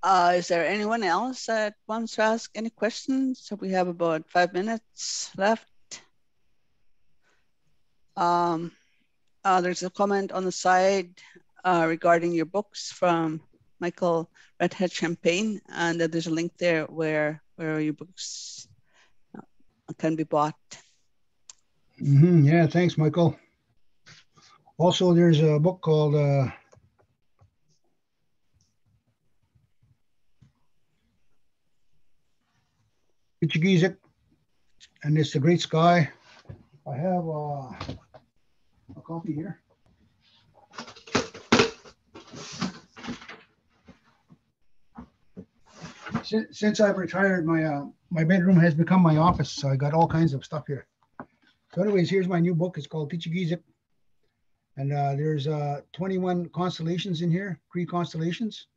uh, is there anyone else that wants to ask any questions? So we have about five minutes left. Um, uh, there's a comment on the side uh, regarding your books from Michael Redhead Champagne, and there's a link there where where your books uh, can be bought. Mm-hmm. Yeah, thanks, Michael. Also, there's a book called uh, and it's a Great Sky. I have uh, a copy here. Since, since I've retired, my uh, my bedroom has become my office, so I got all kinds of stuff here. So, anyways, here's my new book. It's called Tichigizik, and uh, there's uh, 21 constellations in here, three constellations,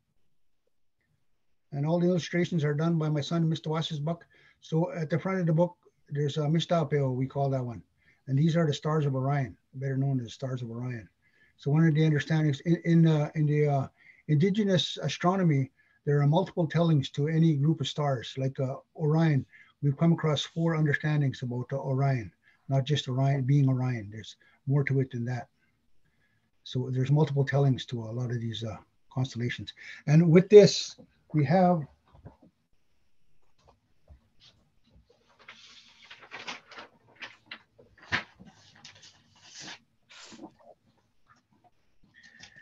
and all the illustrations are done by my son, Mr. Was's book. So, at the front of the book, there's a Mistapeo, we call that one, and these are the stars of Orion better known as stars of Orion. So one of the understandings in in, uh, in the uh, indigenous astronomy, there are multiple tellings to any group of stars. Like uh, Orion, we've come across four understandings about Orion, not just Orion being Orion. There's more to it than that. So there's multiple tellings to a lot of these uh, constellations. And with this, we have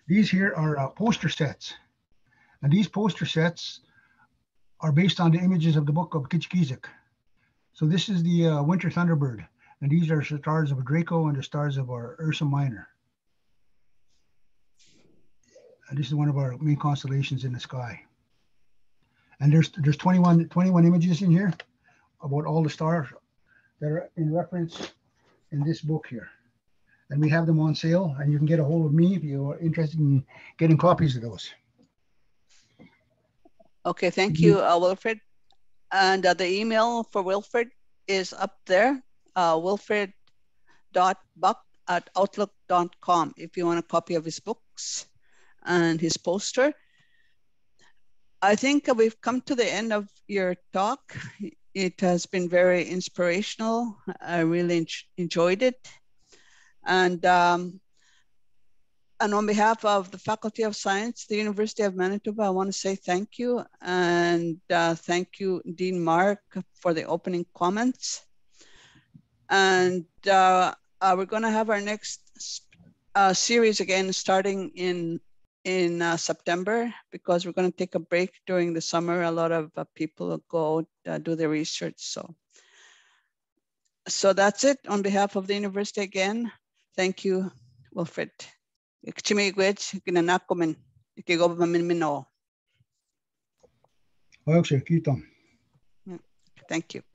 These here are uh, poster sets. And these poster sets are based on the images of the book of Kichkizik. So this is the uh, Winter Thunderbird. And these are the stars of Draco and the stars of our Ursa Minor. And this is one of our main constellations in the sky. And there's there's 21, 21 images in here about all the stars that are in reference in this book here and we have them on sale and you can get a hold of me if you are interested in getting copies of those. Okay, thank you, uh, Wilfred. And uh, the email for Wilfred is up there, uh, wilfred.buck at outlook.com if you want a copy of his books and his poster. I think we've come to the end of your talk. It has been very inspirational. I really enjoyed it. And, um, and on behalf of the Faculty of Science, the University of Manitoba, I want to say thank you. And uh, thank you, Dean Mark, for the opening comments. And uh, uh, we're going to have our next uh, series again starting in in uh, September because we're going to take a break during the summer. A lot of uh, people go do their research. So, so that's it on behalf of the university again. Thank you, Wilfred. Ikchimigwech, ginanakomen, ikigobamin mino. Thank you.